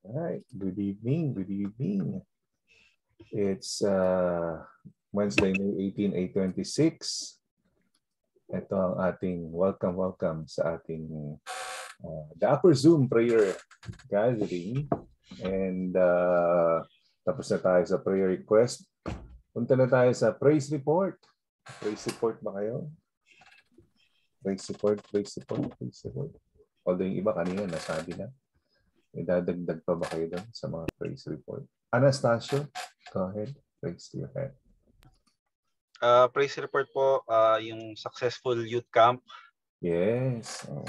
All right. Good evening. Good evening. It's uh, Wednesday, May 18, 826. Ito ang ating welcome, welcome sa ating uh, the Upper Zoom prayer gathering. And uh, tapos na tayo sa prayer request. Punta na tayo sa praise report. Praise report ba kayo? Praise report, praise report, praise report. Although yung iba kanina nasabi na. May dadagdag pa ba kayo doon sa mga praise report? Anastasio, go ahead. Praise to your head. Uh, praise report po, uh, yung successful youth camp. Yes. Oh.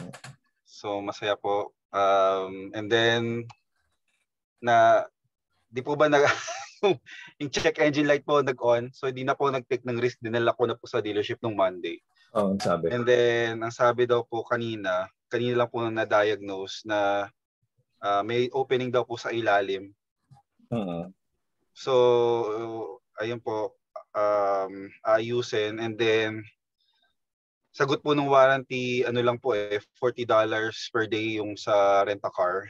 So masaya po. Um, and then, na, di po ba nag, yung check engine light po nag-on. So hindi na po nag-take ng risk. Dinala ko na po sa dealership nung Monday. Oh, ang sabi. And then, ang sabi daw po kanina, kanina lang po na-diagnose na uh, may opening daw po sa ilalim. Uh-huh. So, ayun po, um, ayusin. And then, sagot po ng warranty, ano lang po eh, $40 per day yung sa rent-a-car.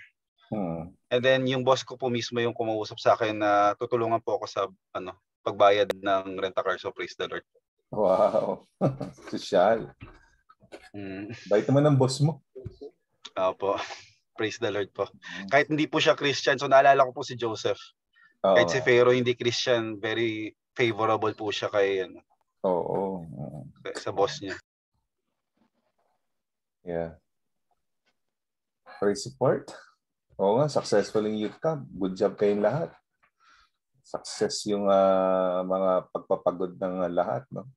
Uh-huh. And then, yung boss ko po mismo yung kumausap sa akin na tutulungan po ako sa ano pagbayad ng rent-a-car. So, praise the Lord. Wow. Social. Mm. Bait naman ng boss mo. Opo. Praise the Lord po. Kahit hindi po siya Christian, so naalala ko po si Joseph. Oo. Kahit si Pharaoh hindi Christian, very favorable po siya kay ano, Oo. oo. sa boss niya. Yeah. Praise support. Oo nga, successful yung youth camp. Good job kayong lahat. Success yung ah, mga pagpapagod ng ah, lahat, no?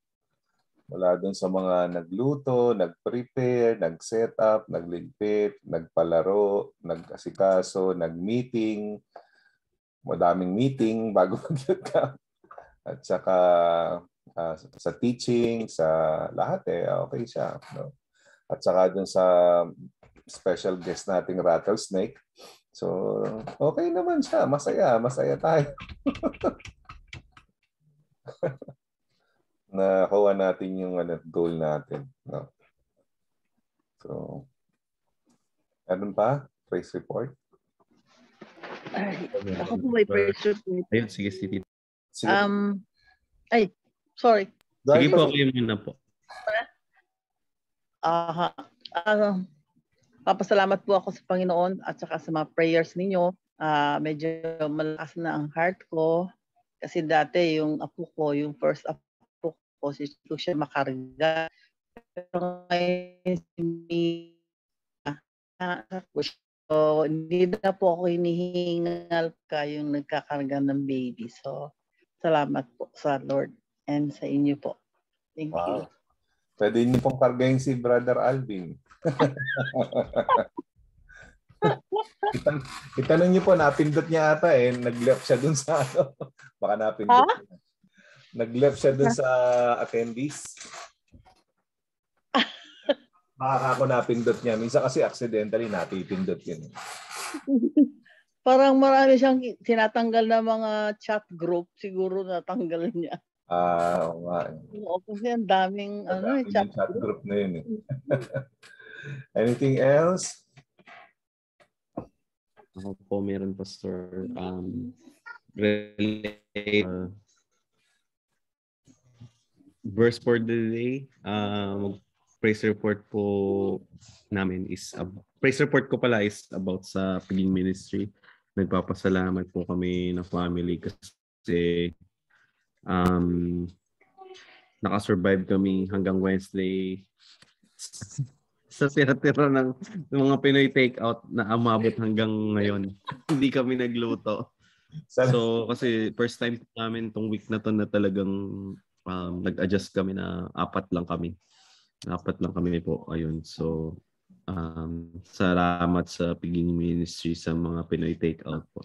Mula dun sa mga nagluto, nag-prepare, nag-set up, nagligpit, nagpalaro, nag-asikaso, nag-meeting, madaming meeting bago mag-youth camp. At saka ah, sa teaching, sa lahat eh, okay siya. No? At saka dun sa special guest nating rattlesnake. So, okay naman siya. Masaya. Masaya tayo. Nakuha natin yung ano, goal natin. No? So, meron pa? Praise report? Ay, ako po may praise report. Ayun, sige, sige. Sige. Um, ay, sorry. Sige po, kayo muna po. Aha. Ah, papasalamat po ako sa Panginoon at saka sa mga prayers ninyo. Ah, medyo malakas na ang heart ko kasi dati yung apo ko, yung first apo si ko siya makarga. Pero ngayon si Mia, ah, so, hindi na po ako hinihingal ka yung nagkakarga ng baby. So, salamat po sa Lord and sa inyo po. Thank you. Wow. Pwede niyo pong kargahin si Brother Alvin. Itan itanong niyo po, napindot niya ata eh. Nag-left siya dun sa ano. Baka napindot. Niya. Nag-left siya dun sa attendees. Baka ako napindot niya. Minsan kasi accidentally napipindot yun. Parang marami siyang tinatanggal na mga chat group. Siguro natanggal niya. Ah, oo nga. Oo, kasi ang daming ano, eh, chat yung chat group. group na yun eh. Anything else? Ako po meron, Pastor. Um, relate, uh, verse for the day. Uh, praise report po namin is, uh, praise report ko pala is about sa Paging Ministry. Nagpapasalamat po kami na family kasi um, nakasurvive kami hanggang Wednesday sa tira-tira ng, mga Pinoy take-out na umabot hanggang ngayon. Hindi kami nagluto. So, kasi first time namin tong week na to na talagang um, nag-adjust kami na apat lang kami. Apat lang kami po. Ayun. So, um, salamat sa Piging Ministry sa mga Pinoy take-out po.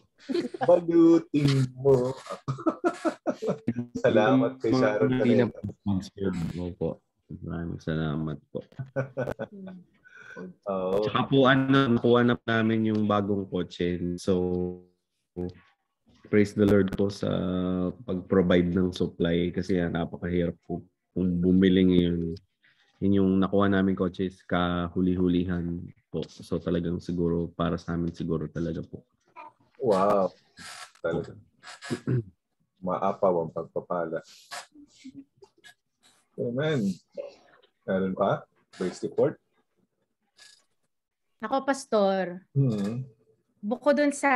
balutin mo. Salamat kay Sharon Hindi na Canela. po sponsored mo po. Maraming salamat po. Oo. Tsaka po ano, nakuha na namin yung bagong kotse. So, praise the Lord po sa pag-provide ng supply kasi yan, napakahirap po kung bumili ngayon. Yun yung nakuha namin kotse is kahuli-hulihan po. So talagang siguro para sa amin siguro talaga po. Wow. Talaga. Maapaw ang pagpapala. Amen. Meron pa? Praise report? Ako, Pastor, Hmm. Bukod dun sa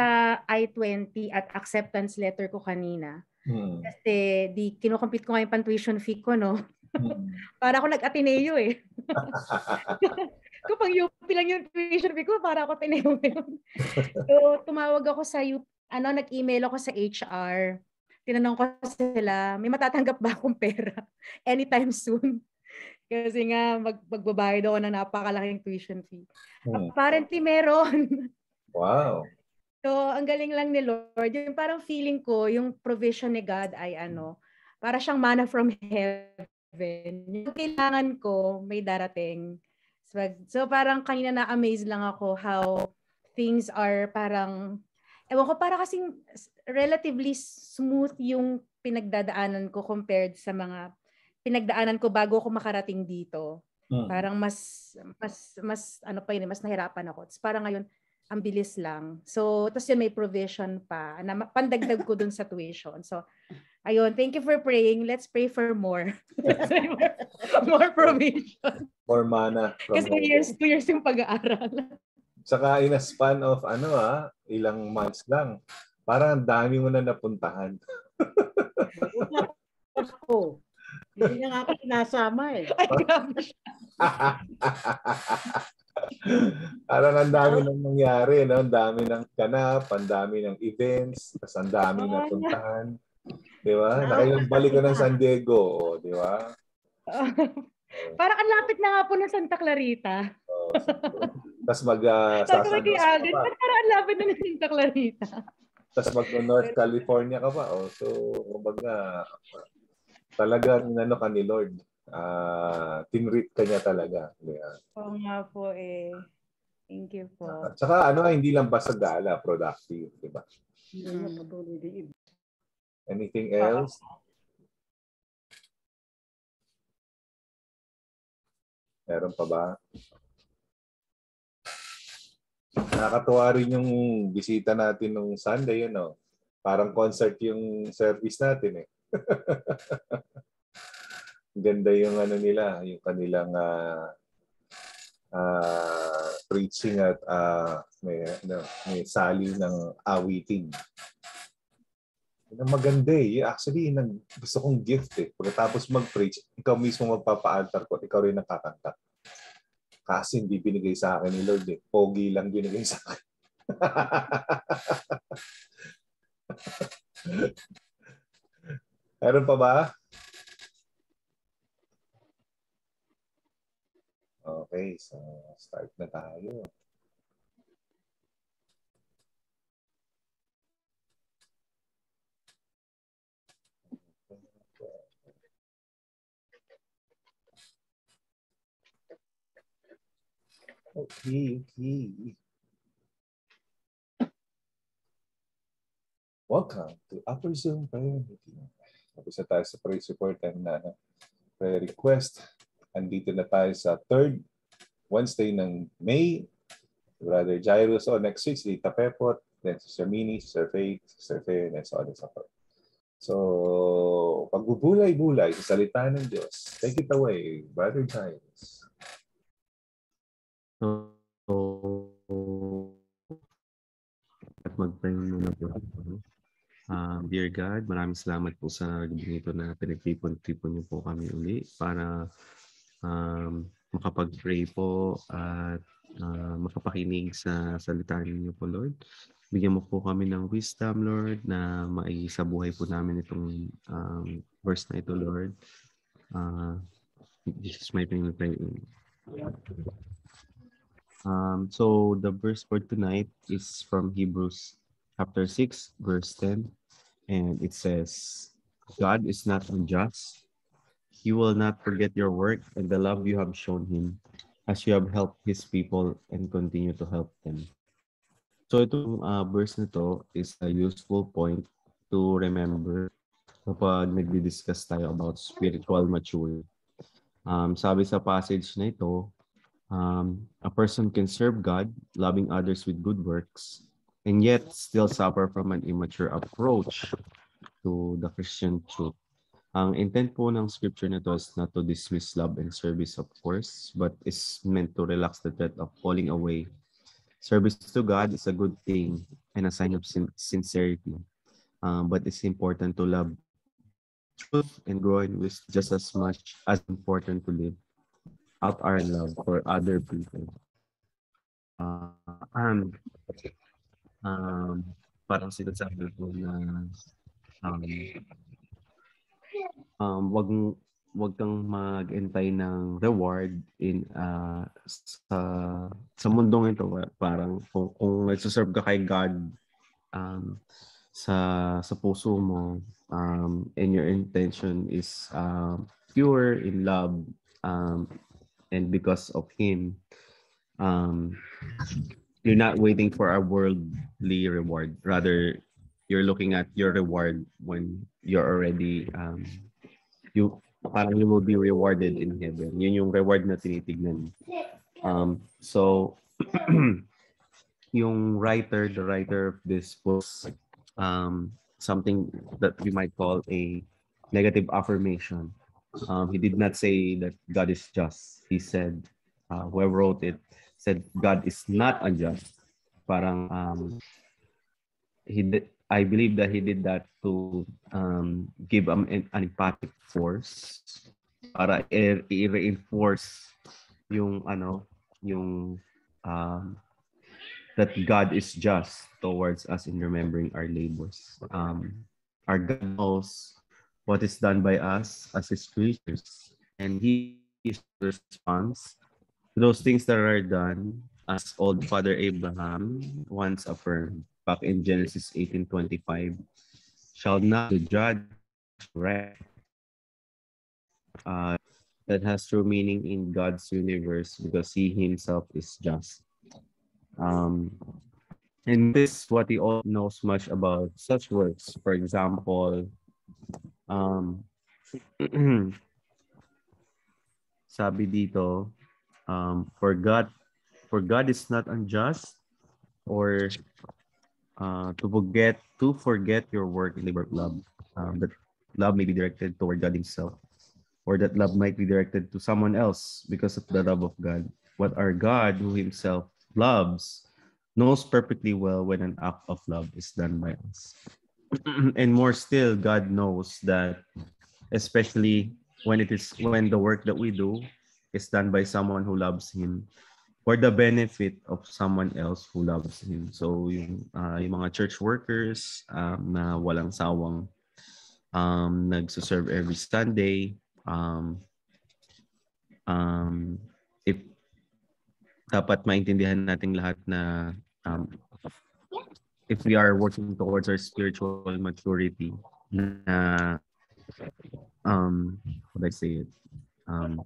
I-20 at acceptance letter ko kanina, Hmm. kasi di kinukompute ko nga yung pan-tuition fee ko, no? Hmm. Para ako nag-Ateneo eh. Kapag UP lang yung tuition fee ko, para ako Ateneo yun. so, tumawag ako sa UP, ano, nag-email ako sa HR. Tinanong ko sila, may matatanggap ba akong pera anytime soon? Kasi nga, mag, magbabayad ako ng napakalaking tuition fee. Hmm. Apparently, meron. Wow. So, ang galing lang ni Lord. Yung parang feeling ko, yung provision ni God ay ano, para siyang manna from heaven. Yung kailangan ko, may darating. So, so parang kanina na-amaze lang ako how things are parang, ewan ko, para kasing relatively smooth yung pinagdadaanan ko compared sa mga pinagdaanan ko bago ako makarating dito. Hmm. Parang mas, mas, mas, ano pa yun, mas nahirapan ako. Tapos parang ngayon, ang bilis lang. So, tapos yun may provision pa na pandagdag ko dun sa tuition. So, ayun, thank you for praying. Let's pray for more. More provision. For mana. Kasi two years, two years yung pag-aaral. Saka in a span of ano ah, ilang months lang. Parang ang dami mo na napuntahan. Ako. Hindi na nga ako sinasama eh. Ay. Parang ang dami nang nangyari, no? Ang dami ng kanap, ang dami ng events, tapos ang dami na puntahan. Di ba? Nakailang balik ka ng San Diego, oh, di ba? Parang ang lapit na nga po ng Santa Clarita. Oh, tapos mag uh, Sabi ko kay sasanos ka Alden, pa. "Ba't parang ang lapit na ng Santa Clarita. Tapos mag North California ka pa. Oh, so, kumbaga, talagang inano ka ni Lord. Ah, tinreat ka niya talaga. Ba? Oo nga po eh. Thank you po. At saka ano, hindi lang basta gala, productive, di ba? Din. Anything else? Meron pa ba? Nakakatuwa rin yung bisita natin nung Sunday, yun, no? Parang concert yung service natin, eh. Ganda yung ano nila, yung kanilang ah, ah, preaching at ah, may, ano, may sali ng awitin. Yun ang maganda eh. Actually, yun ang gusto kong gift eh. Pagkatapos mag-preach, ikaw mismo magpapa-altar ko, ikaw rin nakakanta. Kasi hindi binigay sa akin ni Lord eh. Pogi lang binigay sa akin. Meron pa ba? Okay, so start na tayo. Okay, okay. Welcome to Upper Zoom Prayer Meeting. Tapos na tayo sa praise report and na prayer request. Andito na tayo sa third Wednesday ng May. Brother Jairus, oh, next week, si Tita Pepot, then Sister Minnie, Sister Faith, Sister Faye, and so on and so forth. So, pagbubulay-bulay sa salita ng Diyos. Take it away, Brother Jairus. So, at mag-pray muna po. Um, dear God, maraming salamat po sa gabi ito na pinagtipon-tipon niyo po kami uli para um, makapag-pray po at uh, makapakinig sa salita ninyo po, Lord. Bigyan mo po kami ng wisdom, Lord, na maisabuhay po namin itong um, verse na ito, Lord. Uh, this is my prayer. pray. Um, so the verse for tonight is from Hebrews chapter 6, verse 10. And it says, God is not unjust. He will not forget your work and the love you have shown him as you have helped his people and continue to help them. So itong uh, verse na to is a useful point to remember kapag nagdi-discuss tayo about spiritual maturity. Um, sabi sa passage na ito, um, a person can serve God, loving others with good works, and yet still suffer from an immature approach to the Christian truth. Ang intent po ng scripture na to is not to dismiss love and service, of course, but is meant to relax the threat of falling away. Service to God is a good thing and a sign of sin- sincerity. Um, but it's important to love truth and grow in wisdom just as much as important to live out our love for other people. Uh, um, um, parang sinasabi ko na um, um, wag wag kang mag-entay ng reward in uh, sa sa mundong ito. Parang kung, kung nagsuserve ka kay God um, sa sa puso mo um, and your intention is um, pure in love um, and because of him um, you're not waiting for a worldly reward. Rather you're looking at your reward when you're already um, you parang you will be rewarded in heaven. Yun yung reward na tinitignan. Um, so yung writer the writer of this book um, something that we might call a negative affirmation. Um, he did not say that God is just. He said uh, whoever wrote it said God is not unjust. Parang um, he did, I believe that he did that to um, give um, an, an empathic force para i-reinforce yung ano yung um, that God is just towards us in remembering our labors. Um, our God knows what is done by us as His creatures, and He responds to those things that are done as old Father Abraham once affirmed back in Genesis 18:25, shall not the judge right? Uh, that has true meaning in God's universe because He Himself is just. Um, and this is what He all knows much about such works. For example, um, sabi dito, um, for God, for God is not unjust or uh, to forget to forget your work in labor love. Um, that love may be directed toward God Himself, or that love might be directed to someone else because of the love of God. What our God, who Himself loves, knows perfectly well when an act of love is done by us. and more still, God knows that, especially when it is when the work that we do is done by someone who loves Him, for the benefit of someone else who loves him. So yung uh, yung mga church workers um, na walang sawang um nagso-serve every Sunday um um if dapat maintindihan nating lahat na um, if we are working towards our spiritual maturity na um how do I say it um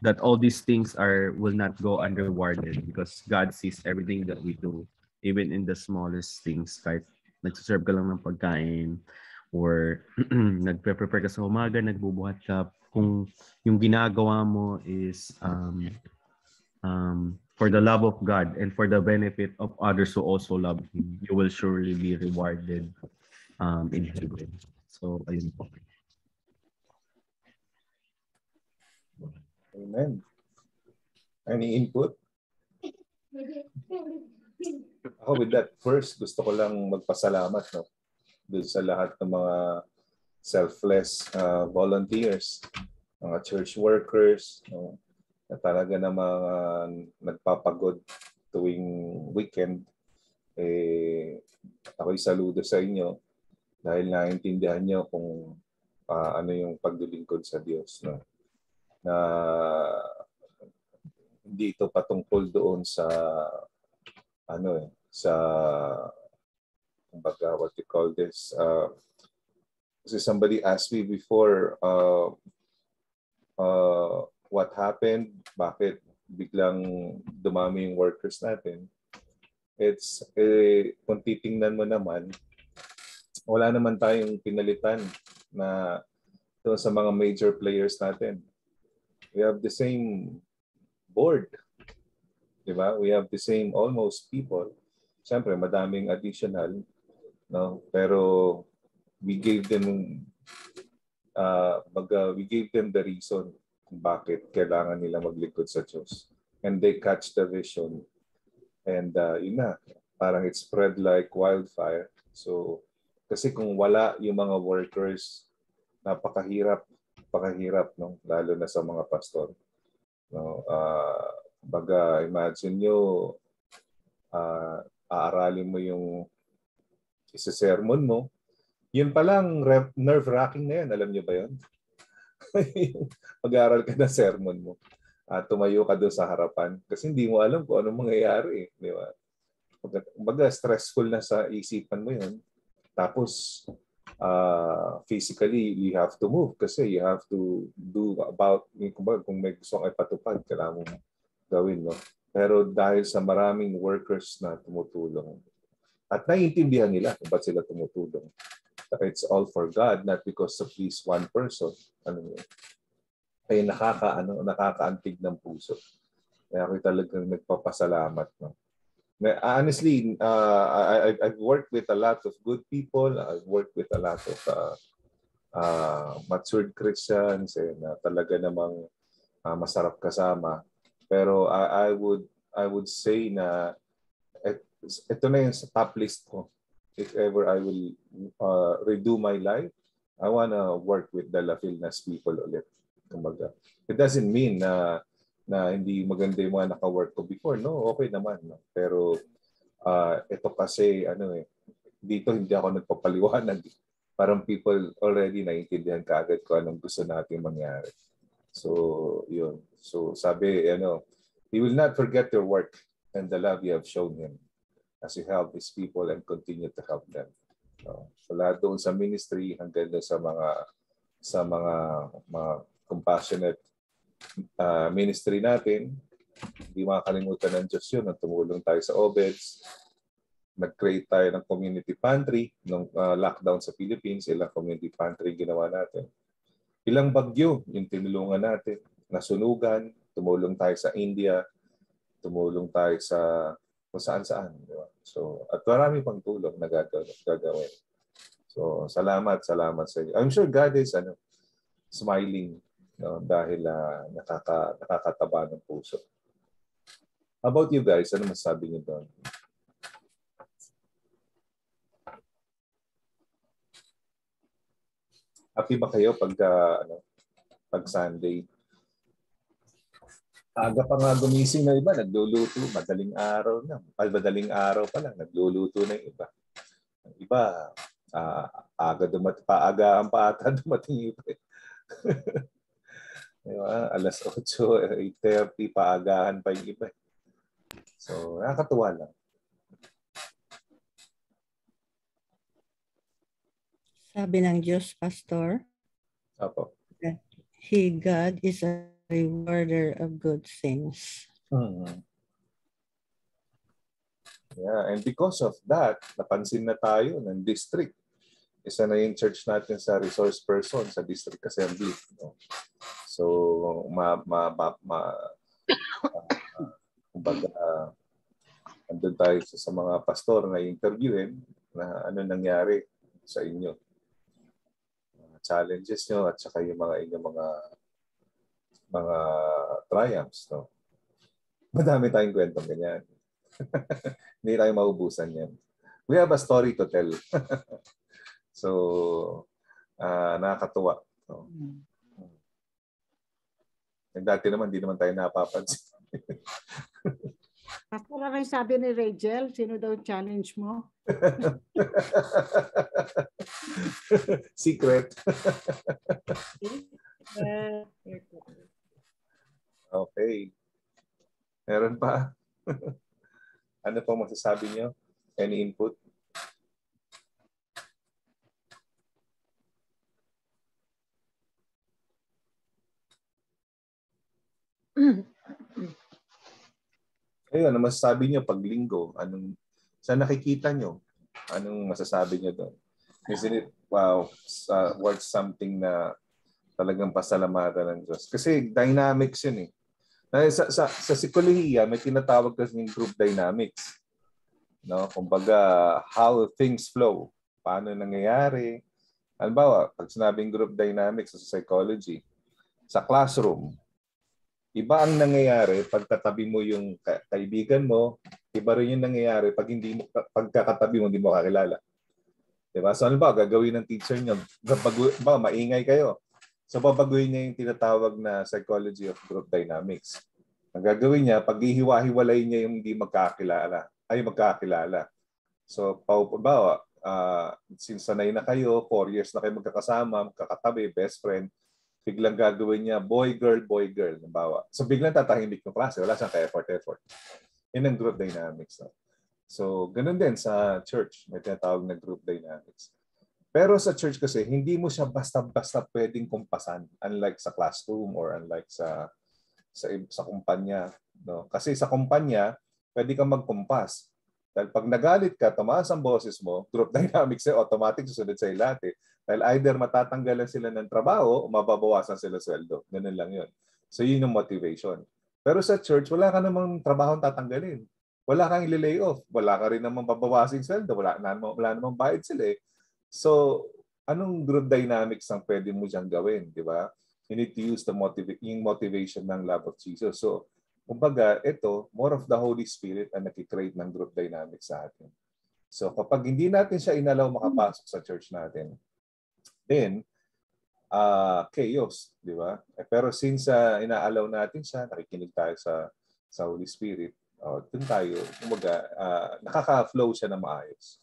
that all these things are will not go unrewarded because God sees everything that we do, even in the smallest things. Kahit nagsaserve ka lang ng pagkain or nagpe-prepare ka sa umaga, nagbubuhat ka, kung yung ginagawa mo is um, um, for the love of God and for the benefit of others who also love Him, you will surely be rewarded um, in heaven. So, ayun po. Amen. Any input? Ako with that first, gusto ko lang magpasalamat no, dun sa lahat ng mga selfless uh, volunteers, mga church workers, no, na talaga na mga nagpapagod tuwing weekend. Eh, ako'y saludo sa inyo dahil naintindihan nyo kung uh, ano yung paglilingkod sa Diyos. No? Na hindi ito patungkol doon sa ano eh sa kumbaga what you call this uh, kasi somebody asked me before uh, uh, what happened bakit biglang dumami yung workers natin. It's eh, kung titingnan mo naman wala naman tayong pinalitan na doon sa mga major players natin we have the same board. Diba? We have the same almost people. siyempre madaming additional, no? Pero we gave them uh, baga, we gave them the reason kung bakit kailangan nila maglingkod sa Diyos. And they catch the vision. And uh, yun na, parang it spread like wildfire. So, kasi kung wala yung mga workers, napakahirap, pakahirap, no? lalo na sa mga pastor. No? Uh, baga, imagine nyo, uh, aaralin mo yung isa sermon mo, yun palang nerve-wracking na yan. Alam niyo ba yun? Mag-aaral ka ng sermon mo. At tumayo ka doon sa harapan kasi hindi mo alam kung anong mangyayari. Eh, di ba? Baga, stressful na sa isipan mo yun. Tapos, uh, physically, you have to move kasi you have to do about, kumbaga, kung may gusto kang ipatupad, kailangan mo gawin. No? Pero dahil sa maraming workers na tumutulong, at naiintindihan nila kung ba't sila tumutulong it's all for God, not because of this one person. Ano yun? Ay nakaka, ano, nakakaantig ng puso. Kaya ako talagang nagpapasalamat. No? Honestly, uh, I, I've worked with a lot of good people. I've worked with a lot of uh, uh, matured Christians and uh, talaga namang uh, masarap kasama. Pero I, I would I would say na et, ito na yung sa top list ko if ever I will uh, redo my life, I want to work with the La Filnas people ulit. Kumbaga. It doesn't mean na na hindi maganda yung mga naka-work ko before. No, okay naman. No? Pero uh, ito kasi, ano eh, dito hindi ako nagpapaliwanag. Parang people already naiintindihan kaagad ko anong gusto natin mangyari. So, yun. So, sabi, ano, He will not forget your work and the love you have shown Him as you help these people and continue to help them. So, so lahat doon sa ministry hanggang doon sa mga sa mga mga compassionate uh, ministry natin, hindi makakalimutan ng Diyos yun. Tumulong tayo sa OBEDS, nag-create tayo ng community pantry nung uh, lockdown sa Philippines, ilang community pantry ginawa natin. Ilang bagyo yung tinulungan natin, nasunugan, tumulong tayo sa India, tumulong tayo sa kung saan-saan. Di ba? So, at marami pang tulong na gagawin. So, salamat, salamat sa inyo. I'm sure God is ano, smiling no, dahil uh, nakaka, nakakataba ng puso. How about you guys? Ano masasabi niyo doon? Happy ba kayo pag uh, ano, pag Sunday? Aga pa nga gumising na iba, nagluluto, madaling araw na. Madaling araw pa lang, nagluluto na iba. Ang iba, uh, aga dumat paaga ang paata dumating iba. Diba? Alas 8, 8.30, paagahan pa yung iba. So, nakakatuwa lang. Sabi ng Diyos, Pastor, Apo. He, God, is a rewarder of good things. Hmm. Yeah, and because of that, napansin na tayo ng district. Isa na yung church natin sa resource person sa district assembly. No? So, ma, ma, ma, ma uh, kumbaga, uh, andun tayo sa, sa mga pastor na interviewin na ano nangyari sa inyo. Uh, challenges nyo at saka yung mga inyong mga mga triumphs. No? Madami tayong kwentong ganyan. Hindi tayo maubusan yan. We have a story to tell. so, uh, nakakatuwa. No? And dati naman, hindi naman tayo napapansin. Ano yung sabi ni Rachel? Sino daw challenge mo? Secret. Okay. Meron pa? ano po masasabi niyo? Any input? Ayun, ano masasabi niyo pag linggo? Anong, sa nakikita niyo? Anong masasabi niyo doon? Isn't it, wow, uh, worth something na talagang pasalamatan ng Diyos? Kasi dynamics yun eh sa, sa, sa psikolohiya, may tinatawag kasi ng group dynamics. No? Kumbaga, how things flow. Paano nangyayari. Halimbawa, pag sinabing group dynamics sa psychology, sa classroom, iba ang nangyayari pag katabi mo yung ka- kaibigan mo, iba rin yung nangyayari pag hindi mo pagkakatabi mo hindi mo kakilala. 'Di ba? So ano ba gagawin ng teacher niyo? Babago, ba maingay kayo. So babaguhin niya yung tinatawag na psychology of group dynamics. Ang gagawin niya, pag ihiwa-hiwalay niya yung hindi magkakilala, ay magkakilala. So, pa ba, uh, since sanay na kayo, four years na kayo magkakasama, magkakatabi, best friend, biglang gagawin niya boy, girl, boy, girl. Nabawa. So, biglang tatahimik yung klase. Wala siyang ka-effort, effort. Yan ang group dynamics. No? So, ganun din sa church. May tinatawag na group dynamics. Pero sa church kasi, hindi mo siya basta-basta pwedeng kumpasan. Unlike sa classroom or unlike sa sa sa kumpanya, no? Kasi sa kumpanya, pwede kang magkumpas. Dahil pag nagalit ka, tumaas ang boses mo, group dynamics ay automatic susunod sa lahat eh. Dahil either matatanggalan sila ng trabaho o mababawasan sila sweldo. Ganun lang yun. So yun yung motivation. Pero sa church, wala ka namang trabaho tatanggalin. Wala kang i-lay off. Wala ka rin namang babawasing sweldo. Wala, namang, wala namang bayad sila eh. So, anong group dynamics ang pwede mo dyan gawin, di ba? you need to use the motiv- yung motivation ng love of Jesus. So, kumbaga, ito, more of the Holy Spirit ang nakikreate ng group dynamics sa atin. So, kapag hindi natin siya inalaw makapasok sa church natin, then, uh, chaos, di ba? Eh, pero since uh, inaalaw natin siya, nakikinig tayo sa sa Holy Spirit, oh, dun tayo, kumbaga, uh, nakaka-flow siya na maayos.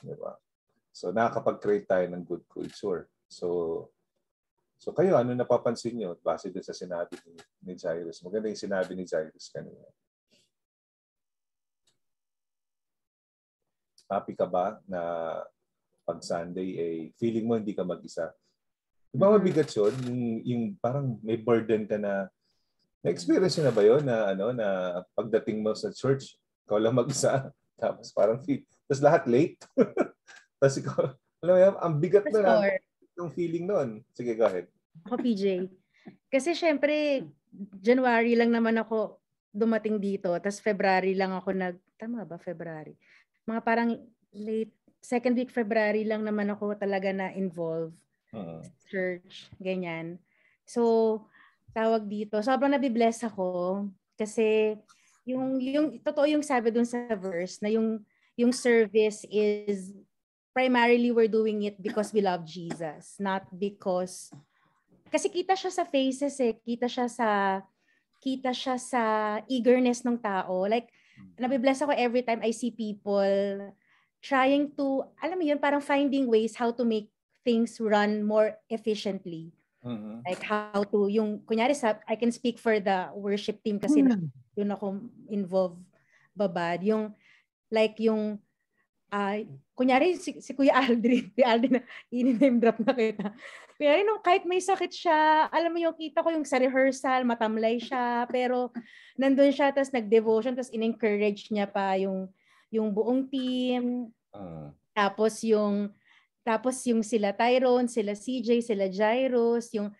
Di ba? So, nakakapag-create tayo ng good culture. So, So kayo, ano napapansin nyo base din sa sinabi ni, ni Jairus? Maganda yung sinabi ni Jairus kanina. Happy ka ba na pag Sunday ay eh, feeling mo hindi ka mag-isa? Di ba mabigat yun? Yung, yung parang may burden ka na na-experience na ba yun na ano na pagdating mo sa church, ikaw lang mag-isa. Tapos parang feel, tapos lahat late. tapos ikaw, alam mo yan, ang bigat na lang yung feeling noon? Sige, go ahead. Ako, PJ. Kasi syempre, January lang naman ako dumating dito. Tapos February lang ako nag... Tama ba? February. Mga parang late, second week February lang naman ako talaga na involved. Uh-huh. Church, ganyan. So, tawag dito. Sobrang nabibless ako kasi yung yung totoo yung sabi dun sa verse na yung yung service is primarily we're doing it because we love Jesus, not because kasi kita siya sa faces eh, kita siya sa kita siya sa eagerness ng tao. Like nabibless ako every time I see people trying to, alam mo yun, parang finding ways how to make things run more efficiently. Mm-hmm. Like how to, yung, kunyari sa, I can speak for the worship team kasi mm-hmm. yun ako involved babad. Yung, like yung, uh, kunyari si, si Kuya Aldrin, si Aldrin na in-name drop na kita. Kunyari nung kahit may sakit siya, alam mo yung kita ko yung sa rehearsal, matamlay siya, pero nandun siya, tapos nag-devotion, tapos in-encourage niya pa yung, yung buong team. Uh. Tapos yung, tapos yung sila Tyrone, sila CJ, sila Jairus, yung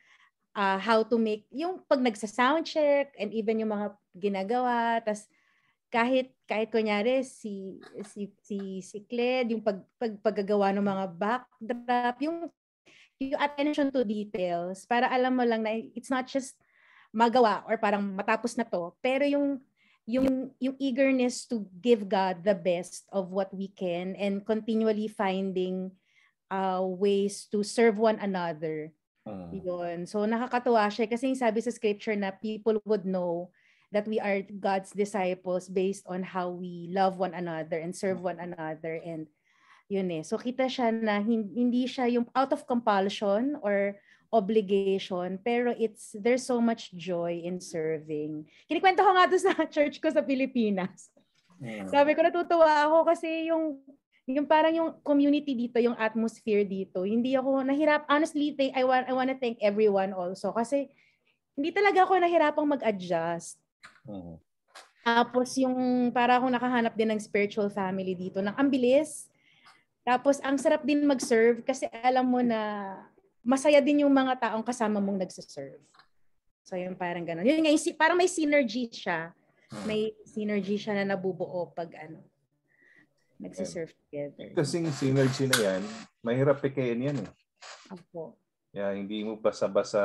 uh, how to make, yung pag nagsa-sound check, and even yung mga ginagawa, tapos kahit kahit kunyari si si si si Cled yung pag, pag paggagawa ng mga backdrop yung yung attention to details para alam mo lang na it's not just magawa or parang matapos na to pero yung yung yung eagerness to give God the best of what we can and continually finding uh, ways to serve one another. Uh. Yun. So nakakatuwa siya kasi sabi sa scripture na people would know that we are God's disciples based on how we love one another and serve one another and yun eh. So kita siya na hindi siya yung out of compulsion or obligation pero it's there's so much joy in serving. Kinikwento ko nga doon sa church ko sa Pilipinas. Yeah. Sabi ko natutuwa ako kasi yung yung parang yung community dito, yung atmosphere dito, hindi ako nahirap. Honestly, I want I want to thank everyone also kasi hindi talaga ako nahirapang mag-adjust. Uh-huh. Tapos yung para akong nakahanap din ng spiritual family dito ng ambilis. Tapos ang sarap din mag-serve kasi alam mo na masaya din yung mga taong kasama mong nagse-serve. So yung parang gano'n. Yun nga, yung, parang may synergy siya. May synergy siya na nabubuo pag ano. nagsisurf together. Kasi yung synergy na yan, mahirap pikayin yan eh. Opo. Yeah, hindi mo basa-basa,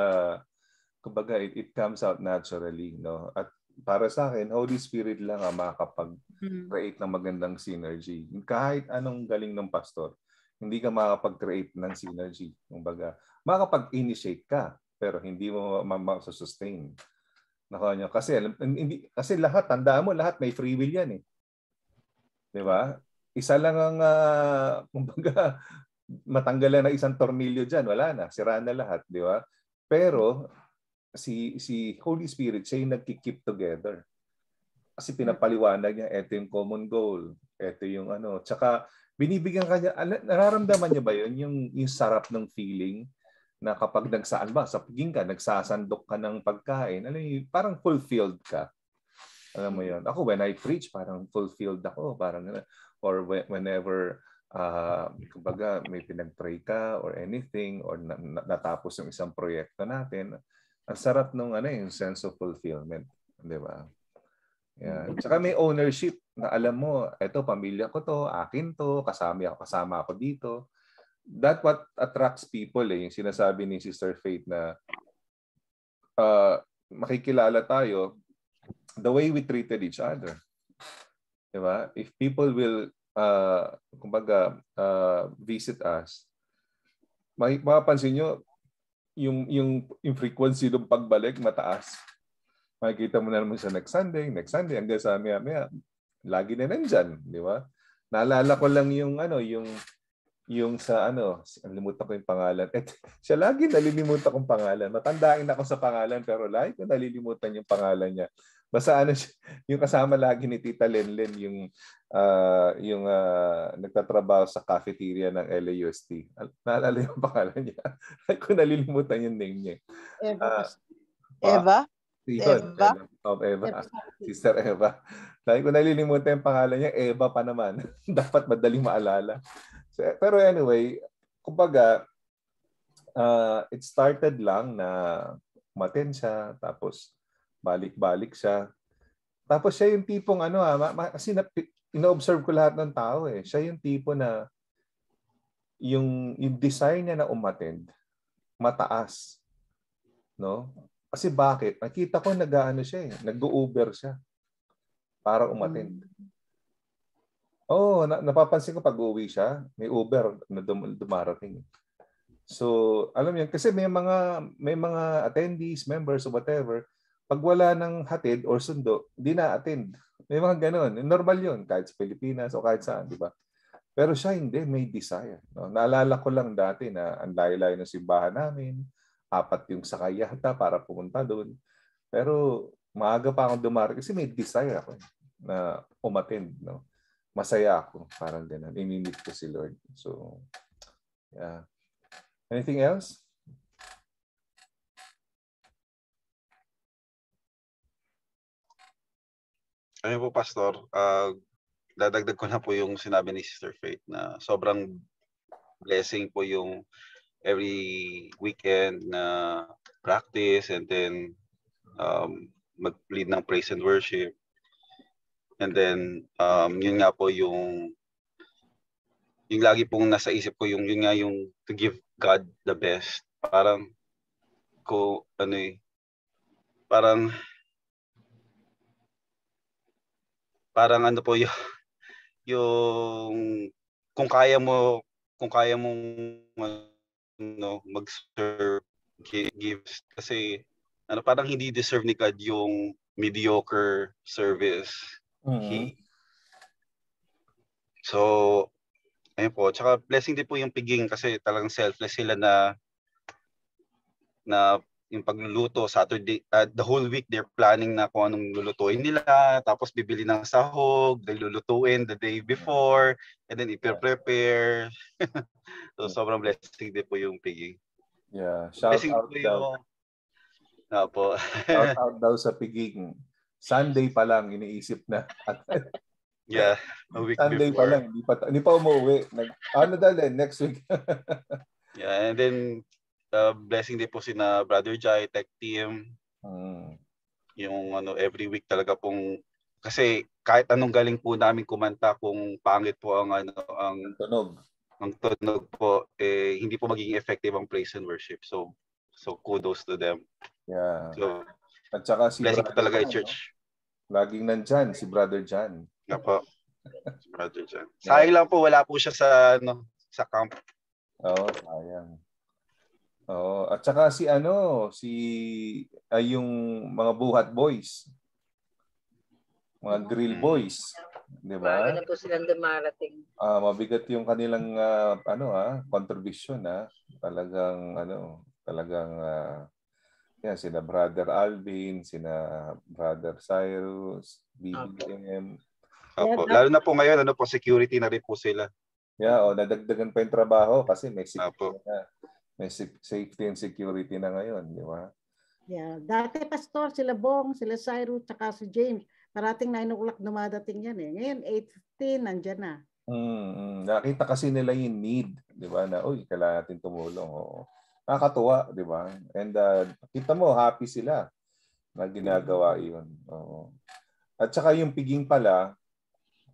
kumbaga it, it comes out naturally. No? At para sa akin, Holy Spirit lang ang makakapag-create ng magandang synergy. Kahit anong galing ng pastor, hindi ka makakapag-create ng synergy. Kumbaga, makakapag-initiate ka, pero hindi mo ma-sustain. Nako nyo. Kasi, hindi, kasi lahat, tandaan mo, lahat may free will yan eh. Di ba? Isa lang ang, uh, kumbaga, matanggalan na isang tornilyo dyan, wala na, sira na lahat, di ba? Pero, si si Holy Spirit siya yung nagki-keep together. Kasi pinapaliwanag niya, ito yung common goal, ito yung ano. Tsaka binibigyan kanya, nararamdaman niya ba yun? Yung, yung sarap ng feeling na kapag nagsaan ba, sa piging ka, nagsasandok ka ng pagkain, ano yung, parang fulfilled ka. Alam mo yun. Ako, when I preach, parang fulfilled ako. Parang, or whenever uh, kumbaga may pinag-pray ka or anything or na, natapos yung isang proyekto natin, ang sarap nung ano yung sense of fulfillment, 'di ba? Yeah. Tsaka may ownership na alam mo, eto pamilya ko to, akin to, kasama ako, kasama ako dito. That what attracts people eh, yung sinasabi ni Sister Faith na uh, makikilala tayo the way we treated each other. 'Di ba? If people will uh, kumbaga uh, visit us, mapapansin nyo, yung, yung, yung frequency ng pagbalik mataas. Makikita mo na naman sa next Sunday, next Sunday, hanggang sa maya, maya, lagi na nandyan, di ba? Naalala ko lang yung ano, yung yung sa ano, nalimutan ko yung pangalan. Eh, siya lagi nalilimutan kong pangalan. Matandain ako sa pangalan pero lagi ko nalilimutan yung pangalan niya. Basta ano siya, yung kasama lagi ni Tita Lenlen yung uh, yung uh, nagtatrabaho sa cafeteria ng LAUST. Naalala yung pangalan niya. Lagi ko nalilimutan yung name niya. Eva? Uh, Eva? Eva? Eva? Of Eva. Eva. Sister Eva. Lagi ko nalilimutan yung pangalan niya. Eva pa naman. Dapat madaling maalala. So, pero anyway, kumbaga, uh, it started lang na umaten siya, tapos balik-balik siya. Tapos siya yung tipong ano ah, kasi na, ino-observe ko lahat ng tao eh. Siya yung tipo na yung yung desire niya na umattend mataas. No? Kasi bakit? Nakita ko nag-aano siya eh, nag-Uber siya para umattend. Hmm. Oh, na, napapansin ko pag uwi siya, may Uber na dum- dumarating. So, alam niyo kasi may mga may mga attendees, members or whatever, pag wala ng hatid or sundo, di na-attend. May mga ganun. Normal yun kahit sa Pilipinas o kahit saan, di ba? Pero siya hindi, may desire. No? Naalala ko lang dati na ang layo-layo ng simbahan namin, apat yung sakay yata para pumunta doon. Pero maaga pa akong dumarating kasi may desire ako eh, na umattend. No? Masaya ako, parang ganun. Inimit ko si Lord. So, yeah. Anything else? Ayun po, Pastor. Uh, dadagdag ko na po yung sinabi ni Sister Faith na sobrang blessing po yung every weekend na practice and then um, mag-lead ng praise and worship. And then, um, yun nga po yung yung lagi pong nasa isip ko yung yun nga yung to give God the best. Parang ko ano eh parang parang ano po yung yung kung kaya mo kung kaya mong ano mag-serve gives kasi ano parang hindi deserve ni God yung mediocre service. Mm-hmm. He, so ayun po, tsaka blessing din po yung piging kasi talagang selfless sila na na yung pagluluto Saturday uh, the whole week they're planning na kung anong lulutuin nila tapos bibili ng sahog lulutuin the day before and then i-prepare so sobrang blessing din po yung piging yeah shout blessing out daw. na po shout out daw sa piging Sunday pa lang iniisip na. Yeah a week Sunday before. pa lang hindi pa hindi pa umuwi. Nag, ano dali next week. Yeah and then uh, blessing din po si na Brother Jai, Tech Team. Mm. Yung ano, every week talaga pong kasi kahit anong galing po namin kumanta kung pangit po ang ano ang Tunog. ang tunog po eh hindi po magiging effective ang praise and worship. So so kudos to them. Yeah. So At saka si blessing Brother talaga yung church. no? Laging nandyan, si Brother Jan. Na po. Brother John. Sayang lang po wala po siya sa ano sa camp. Oo, sayang. Oo, at saka si ano, si ay yung mga buhat boys. Mga grill boys, 'di Bago ba? na po silang dumarating. Ah, mabigat yung kanilang ah, ano ah, contribution ah. Talagang ano, talagang ah, yan sina Brother Alvin, sina Brother Cyrus, BBM. Opo. Lalo na po ngayon ano po security na rin po sila. Yeah, o nadagdagan pa yung trabaho kasi may Apo. safety na. May sa- safety and security na ngayon, di ba? Yeah. Dati, Pastor, sila Bong, sila Cyrus, tsaka si James. Parating 9 o'clock dumadating yan eh. Ngayon, 8.15, nandyan na. Mm. Nakita kasi nila yung need, di ba? Na, uy, kailangan natin tumulong. Oo. Nakakatuwa, di ba? And uh, kita mo, happy sila na ginagawa yun. Oo. At saka yung piging pala,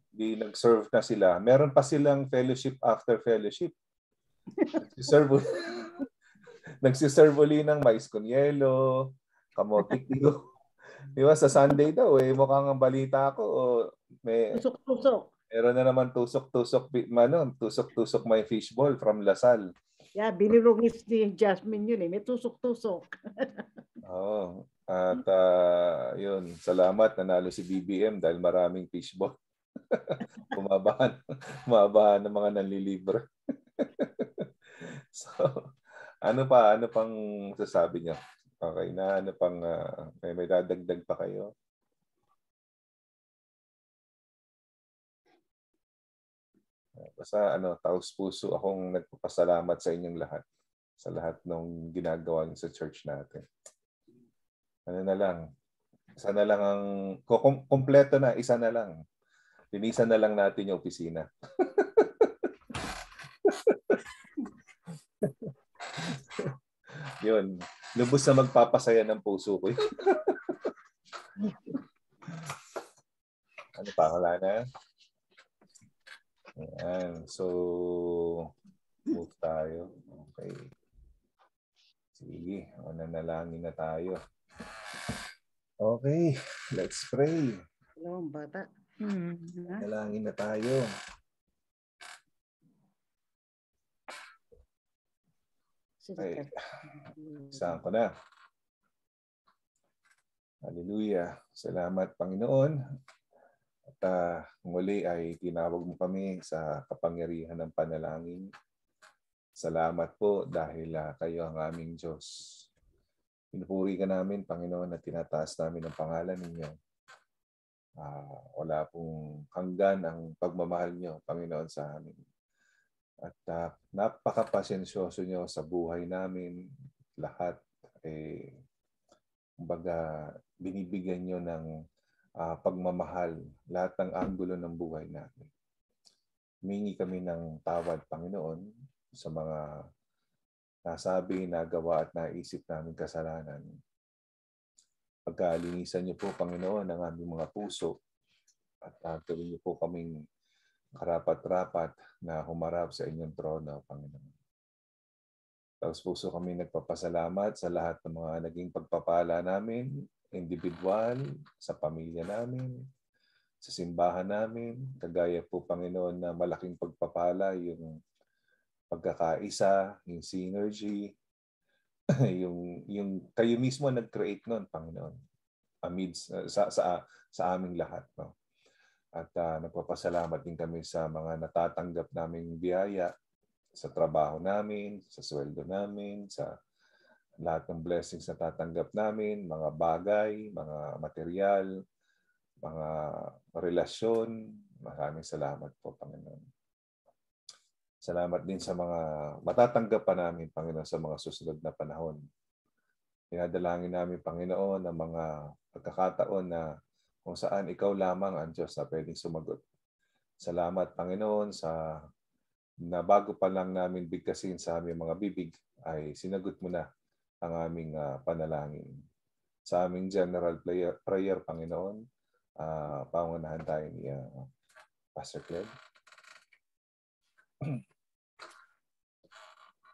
di nag-serve na sila. Meron pa silang fellowship after fellowship. Nagsiserve, nagsiserve uli ng mais con yelo, kamote kilo. Di ba? Sa Sunday daw, eh, mukhang ang balita ko, oh, may, Tusok-tusok. Meron na naman tusok-tusok, ano, tusok-tusok may fishball from Lasal. Yeah, binirungis ni Jasmine yun eh. May tusok-tusok. Oo. At ah, yun, salamat nanalo si BBM dahil maraming fishball. Bumabahan, bumabahan ng mga nanlilibre. so, ano pa, ano pang sasabi niyo? Okay na, ano pang, ah, may, may dadagdag pa kayo? Basta ano, taos puso akong nagpapasalamat sa inyong lahat sa lahat ng ginagawa sa church natin. Ano na lang, isa na lang ang, kumpleto na, isa na lang. Linisan na lang natin yung opisina. Yun. Lubos na magpapasaya ng puso ko. yun. ano pa? Wala na? Ayan. So, move tayo. Okay. Sige. Mananalangin na tayo. Okay. Let's pray. Dalawang bata. Hmm. Nalangin na tayo. Ay, Saan ko na? Hallelujah. Salamat, Panginoon. At ah, muli ay tinawag mo kami sa kapangyarihan ng panalangin. Salamat po dahil ah, kayo ang aming Diyos. Pinupuri ka namin, Panginoon, at tinataas namin ang pangalan ninyo. Ah, wala pong hanggan ang pagmamahal nyo, Panginoon, sa amin. At uh, napakapasensyoso nyo sa buhay namin. Lahat, eh, kumbaga, binibigyan nyo ng ah, pagmamahal. Lahat ng anggulo ng buhay namin. Humingi kami ng tawad, Panginoon, sa mga nasabi, nagawa at naisip namin kasalanan. Pagkalinisan niyo po, Panginoon, ang aming mga puso at uh, gawin niyo po kaming karapat-rapat na humarap sa inyong trono, Panginoon. Tapos puso kami nagpapasalamat sa lahat ng mga naging pagpapala namin, individual, sa pamilya namin, sa simbahan namin. Kagaya po, Panginoon, na malaking pagpapala yung pagkakaisa, yung synergy, yung yung kayo mismo nag-create noon, Panginoon. Amidst sa sa sa aming lahat, no. At uh, nagpapasalamat din kami sa mga natatanggap naming biyaya sa trabaho namin, sa sweldo namin, sa lahat ng blessings na tatanggap namin, mga bagay, mga material, mga relasyon. Maraming salamat po, Panginoon. Salamat din sa mga matatanggap pa namin, Panginoon, sa mga susunod na panahon. Pinadalangin namin, Panginoon, ang mga pagkakataon na kung saan ikaw lamang ang Diyos na pwedeng sumagot. Salamat, Panginoon, sa na bago pa lang namin bigkasin sa aming mga bibig, ay sinagot mo na ang aming uh, panalangin. Sa aming general prayer, prayer Panginoon, uh, pangunahan tayo ni uh, Pastor Cled.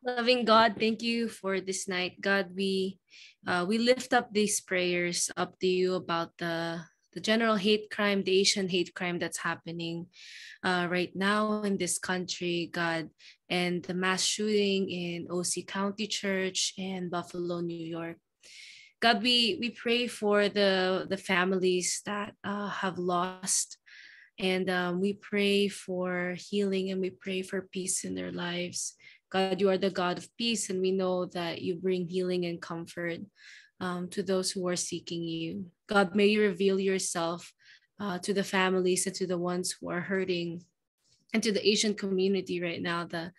Loving God, thank you for this night. God, we uh, we lift up these prayers up to you about the the general hate crime, the Asian hate crime that's happening uh, right now in this country, God, and the mass shooting in OC County Church in Buffalo, New York. God, we we pray for the the families that uh, have lost, and um, we pray for healing and we pray for peace in their lives. God, you are the God of peace, and we know that you bring healing and comfort um, to those who are seeking you. God, may you reveal yourself uh, to the families and to the ones who are hurting and to the Asian community right now the,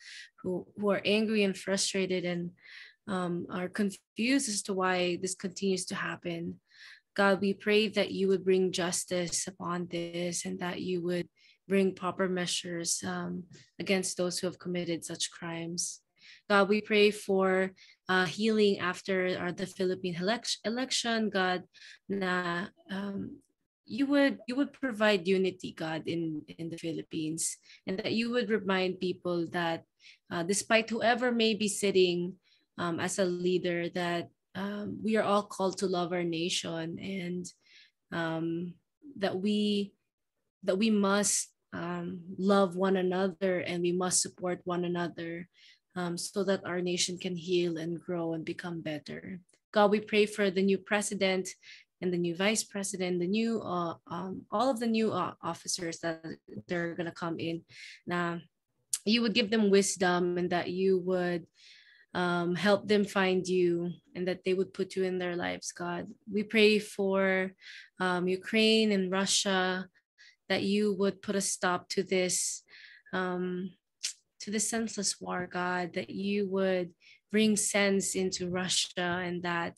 who, who are angry and frustrated and um, are confused as to why this continues to happen. God, we pray that you would bring justice upon this and that you would bring proper measures um, against those who have committed such crimes. God, we pray for uh, healing after uh, the Philippine election, God, na um, you would you would provide unity, God, in in the Philippines, and that you would remind people that uh, despite whoever may be sitting um, as a leader, that um, we are all called to love our nation, and um, that we that we must um, love one another and we must support one another um, so that our nation can heal and grow and become better. God, we pray for the new president and the new vice president, the new, uh, um, all of the new uh, officers that they're going to come in. Now, you would give them wisdom and that you would um, help them find you and that they would put you in their lives, God. We pray for um, Ukraine and Russia that you would put a stop to this um, to the senseless war god that you would bring sense into russia and that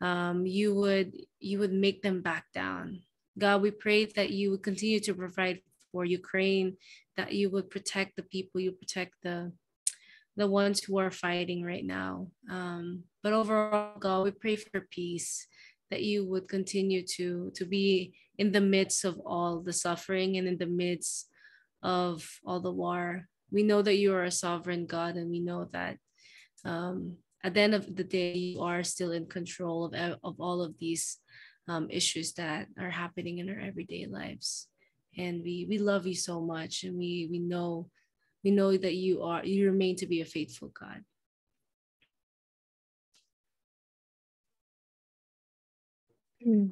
um, you would you would make them back down god we pray that you would continue to provide for ukraine that you would protect the people you protect the the ones who are fighting right now um, but overall god we pray for peace that you would continue to to be in the midst of all the suffering and in the midst of all the war. We know that you are a sovereign God, and we know that um, at the end of the day, you are still in control of, of all of these um, issues that are happening in our everyday lives. And we we love you so much, and we we know we know that you are you remain to be a faithful God. Hmm.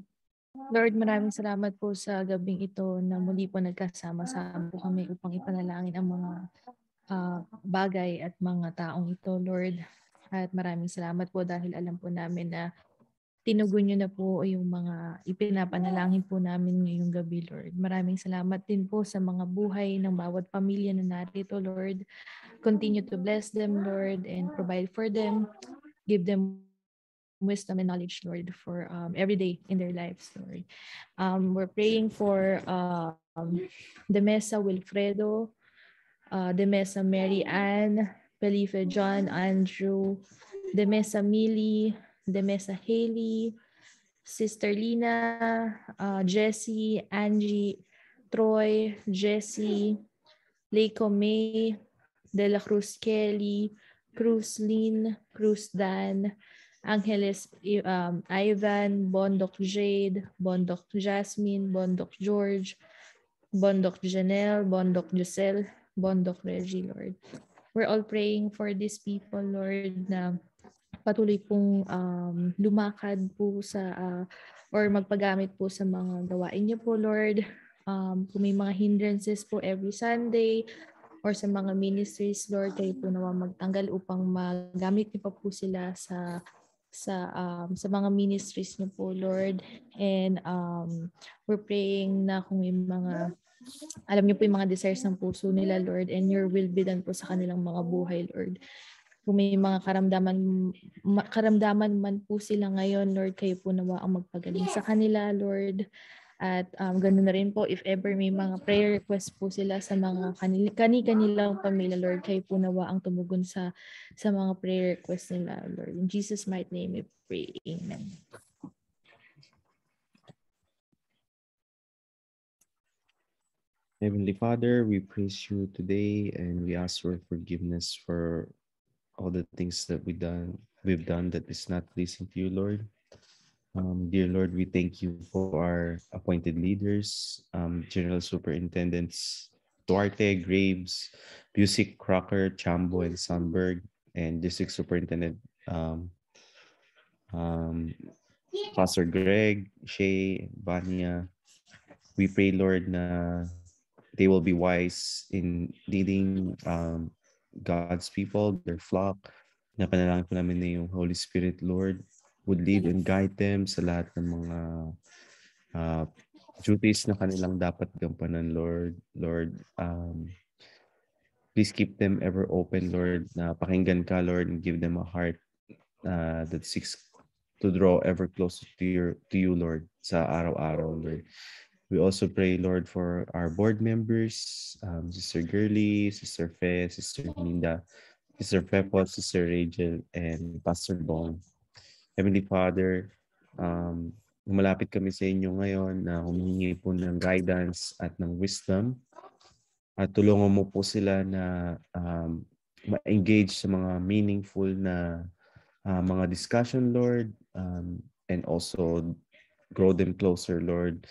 Lord, maraming salamat po sa gabing ito na muli po nagkasama-sama po kami upang ipanalangin ang mga uh, bagay at mga taong ito, Lord. At maraming salamat po dahil alam po namin na tinugon niyo na po yung mga ipinapanalangin po namin ngayong gabi, Lord. Maraming salamat din po sa mga buhay ng bawat pamilya na narito, Lord. Continue to bless them, Lord, and provide for them. Give them wisdom and knowledge, Lord, for um, every day in their lives, Lord. Um, we're praying for uh, um, the Mesa Wilfredo, uh, the Mesa Mary Ann, Felipe John, Andrew, the Mesa Millie, the Mesa Haley, Sister Lina, uh, Jessie, Angie, Troy, Jesse, Leiko May, De La Cruz Kelly, Cruz Lynn, Cruz Dan, Angeles um, Ivan, Bondok Jade, Bondok Jasmine, Bondok George, Bondok Janelle, Bondok Giselle, Bondok Reggie, Lord. We're all praying for these people, Lord, na patuloy pong um, lumakad po sa uh, or magpagamit po sa mga gawain niyo po, Lord. Um, kung may mga hindrances po every Sunday or sa mga ministries, Lord, kayo po nawa magtanggal upang magamit niyo pa po sila sa sa um, sa mga ministries niyo po, Lord. And um, we're praying na kung may mga alam niyo po yung mga desires ng puso nila, Lord, and your will be done po sa kanilang mga buhay, Lord. Kung may mga karamdaman karamdaman man po sila ngayon, Lord, kayo po nawa ang magpagaling sa kanila, Lord. At um, ganun na rin po, if ever may mga prayer request po sila sa mga kani-kanilang pamilya, Lord, kayo po nawa ang tumugon sa, sa mga prayer request nila, Lord. In Jesus' mighty name we pray. Amen. Heavenly Father, we praise you today and we ask for forgiveness for all the things that we done we've done that is not pleasing to you, Lord. Um, dear Lord, we thank you for our appointed leaders, um, General Superintendents Duarte, Graves, Busick, Crocker, Chambo, and Sandberg, and District Superintendent um, um, Pastor Greg, Shay, Vanya. We pray, Lord, na they will be wise in leading um, God's people, their flock. Napanalangin po namin na yung Holy Spirit, Lord, would lead and guide them sa lahat ng mga uh, duties na kanilang dapat gampanan, Lord. Lord, um, please keep them ever open, Lord, na pakinggan ka, Lord, and give them a heart uh, that seeks to draw ever closer to your to you, Lord, sa araw-araw, Lord. We also pray, Lord, for our board members, um, Sister Girly, Sister Fe, Sister Linda, Sister Pepo, Sister Rachel, and Pastor Bong. Heavenly Father, um, malapit kami sa inyo ngayon na humingi po ng guidance at ng wisdom. At tulungan mo po sila na um, ma-engage sa mga meaningful na uh, mga discussion, Lord, um, and also grow them closer, Lord,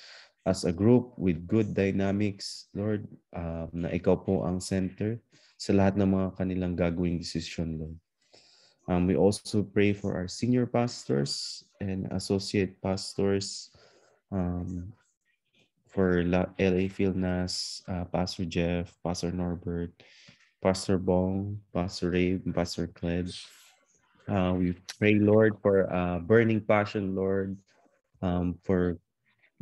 as a group with good dynamics, Lord, um, na ikaw po ang center sa lahat ng mga kanilang gagawing decision, Lord. Um, we also pray for our senior pastors and associate pastors, um, for La- LA Philnas, uh, Pastor Jeff, Pastor Norbert, Pastor Bong, Pastor Ray, Pastor Cled. Uh, we pray, Lord, for uh, burning passion, Lord, um, for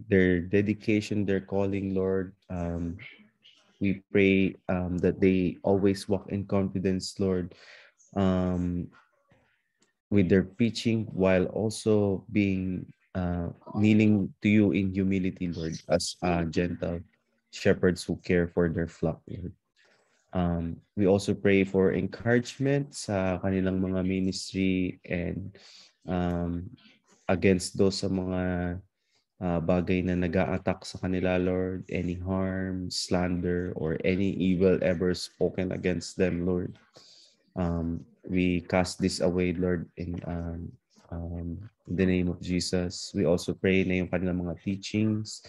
their dedication, their calling, Lord. Um, we pray um, that they always walk in confidence, Lord, um, with their preaching while also being uh, kneeling to you in humility, Lord, as uh, gentle shepherds who care for their flock, Lord. Um, we also pray for encouragement sa kanilang mga ministry and um, against those sa mga uh, bagay na nag attack sa kanila, Lord, any harm, slander, or any evil ever spoken against them, Lord. Um, we cast this away, Lord, in, um, um, the name of Jesus. We also pray na yung kanilang mga teachings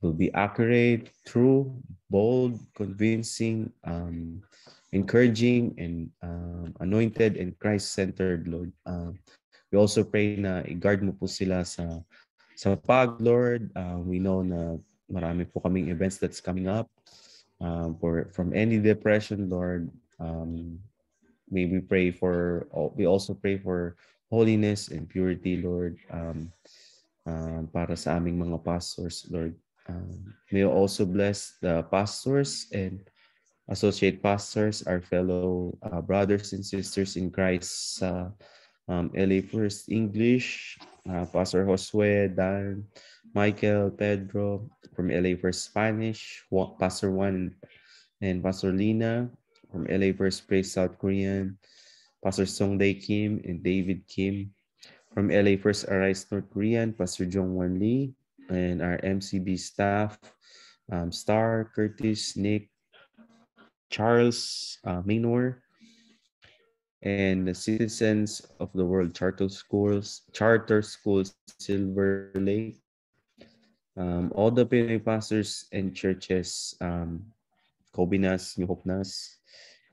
will be accurate, true, bold, convincing, um, encouraging, and um, anointed and Christ-centered, Lord. Um, we also pray na i-guard mo po sila sa sa PAG, Lord, uh, we know na marami po kaming events that's coming up. Um, for from any depression, Lord, um, may we pray for, we also pray for holiness and purity, Lord, um, uh, para sa aming mga pastors, Lord. Um, may you also bless the pastors and associate pastors, our fellow uh, brothers and sisters in Christ uh, um, LA First English, uh, Pastor Josue, Dan, Michael, Pedro from LA First Spanish, Pastor Juan and Pastor Lina from LA First Praise South Korean, Pastor Songdae Kim and David Kim. From LA First Arise North Korean, Pastor Jong Wan Lee, and our MCB staff, um, Star, Curtis, Nick, Charles, uh, and the citizens of the world charter schools charter schools silver lake. Um, all the Pinoy pastors and churches um Kobinas, New Hope Nas,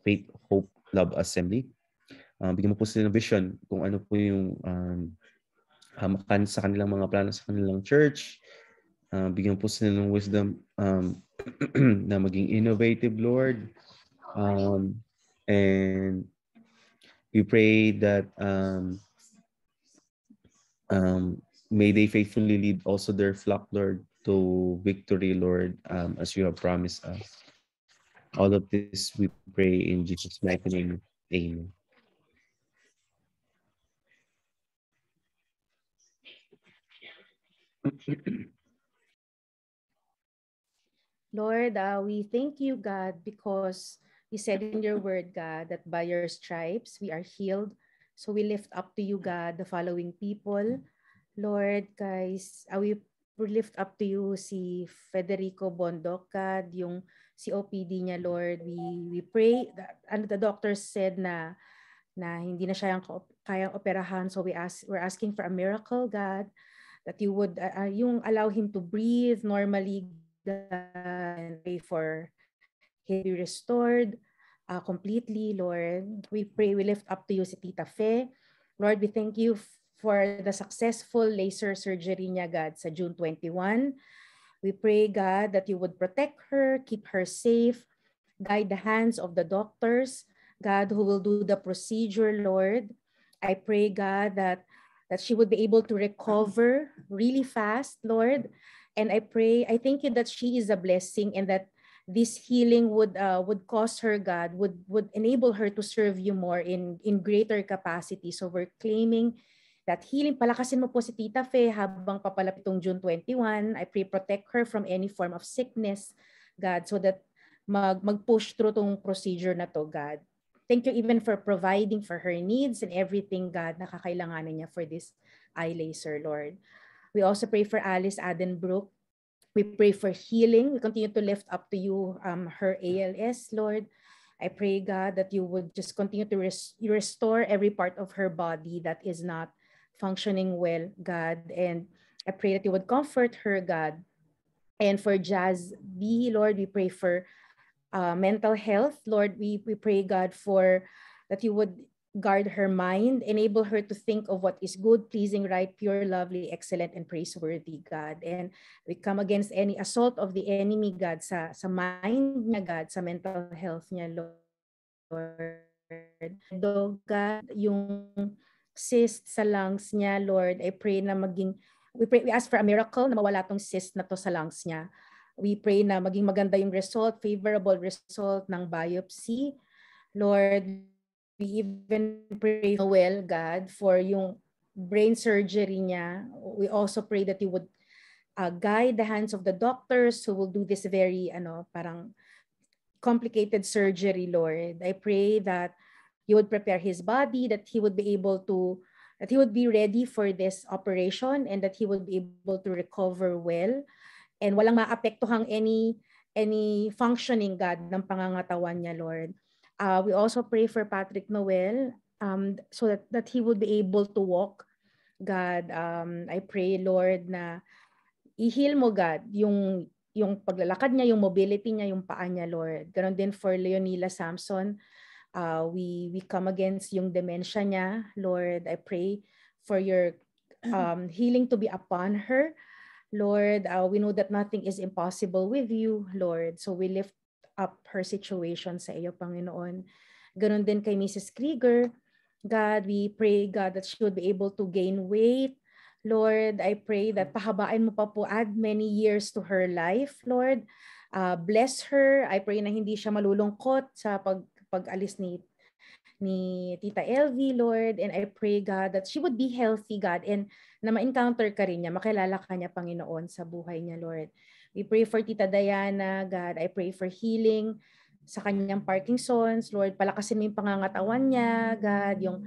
Faith Hope Love Assembly. Um, bigyan mo po sila ng vision kung ano po yung um, hamakan sa kanilang mga plano sa kanilang church. Uh, bigyan po sila ng wisdom um, na maging innovative Lord. Um, and we pray that um, um, may they faithfully lead also their flock, Lord, to victory, Lord, um, as you have promised us. All of this we pray in Jesus' mighty name. Amen. Lord, uh, we thank you, God, because You said in your word, God, that by your stripes we are healed. So we lift up to you, God, the following people. Lord, guys, uh, we lift up to you si Federico Bondoc, God, yung COPD niya, Lord. We we pray that ano the doctors said na na hindi na siya kayang operahan. So we ask we're asking for a miracle, God, that you would uh, yung allow him to breathe normally and pray for him be restored uh, completely, Lord. We pray, we lift up to you si Tita Fe. Lord, we thank you for the successful laser surgery niya, God, sa June 21. We pray, God, that you would protect her, keep her safe, guide the hands of the doctors, God, who will do the procedure, Lord. I pray, God, that, that she would be able to recover really fast, Lord. And I pray, I thank you that she is a blessing and that this healing would uh, would cause her God would would enable her to serve you more in in greater capacity. So we're claiming that healing. Palakasin mo po si Tita Fe habang papalapit tong June 21. I pray protect her from any form of sickness, God, so that mag, mag-push through tong procedure na to, God. Thank you even for providing for her needs and everything, God, na kakailanganin niya for this eye laser, Lord. We also pray for Alice Adenbrook. We pray for healing. We continue to lift up to you um, her ALS, Lord. I pray, God, that you would just continue to res- restore every part of her body that is not functioning well, God. And I pray that you would comfort her, God. And for Jazz B, Lord, we pray for uh, mental health. Lord, we, we pray, God, for that you would guard her mind, enable her to think of what is good, pleasing, right, pure, lovely, excellent, and praiseworthy, God. And we come against any assault of the enemy, God, sa, sa mind niya, God, sa mental health niya, Lord. Do, God, yung cyst sa lungs niya, Lord. I pray na maging, we pray, we ask for a miracle na mawala tong cyst na to sa lungs niya. We pray na maging maganda yung result, favorable result ng biopsy. Lord, we even pray well, God, for yung brain surgery niya. We also pray that you would uh, guide the hands of the doctors who will do this very, ano, parang complicated surgery, Lord. I pray that you would prepare his body, that he would be able to, that he would be ready for this operation and that he would be able to recover well and walang maapektuhang any any functioning God ng pangangatawan niya, Lord. Uh, we also pray for Patrick Noel um, so that, that he would be able to walk. God, um, I pray, Lord, na i-heal mo, God, yung, yung paglalakad niya, yung mobility niya, yung paa niya, Lord. Ganon din for Leonila Samson. Uh, we we come against yung dementia niya. Lord, I pray for your um, healing to be upon her. Lord, uh, we know that nothing is impossible with you, Lord. So we lift up her situation sa iyo, Panginoon. Ganon din kay Mrs. Krieger. God, we pray, God, that she would be able to gain weight. Lord, I pray that pahabain mo pa po, add many years to her life, Lord. Uh, bless her. I pray na hindi siya malulungkot sa pag pag-alis ni ni Tita LV, Lord, and I pray, God, that she would be healthy, God, and na ma-encounter ka rin niya, makilala ka niya, Panginoon, sa buhay niya, Lord. We pray for Tita Diana, God, I pray for healing sa kanyang Parkinson's, Lord, palakasin mo yung pangangatawan niya, God, yung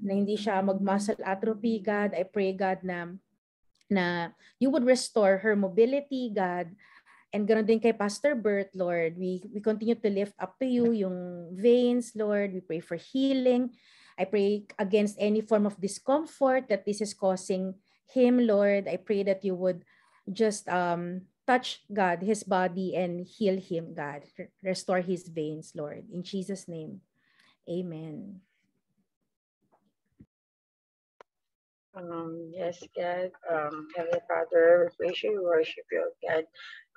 na hindi siya mag-muscle atrophy, God, I pray, God, na na you would restore her mobility, God, And ganoon din kay Pastor Bert, Lord, we, we continue to lift up to you yung veins, Lord. We pray for healing. I pray against any form of discomfort that this is causing him, Lord. I pray that you would just um, touch God, his body, and heal him, God. Restore his veins, Lord. In Jesus' name, amen. Um, yes, God. Um, Heavenly Father, we praise you, worship you, God.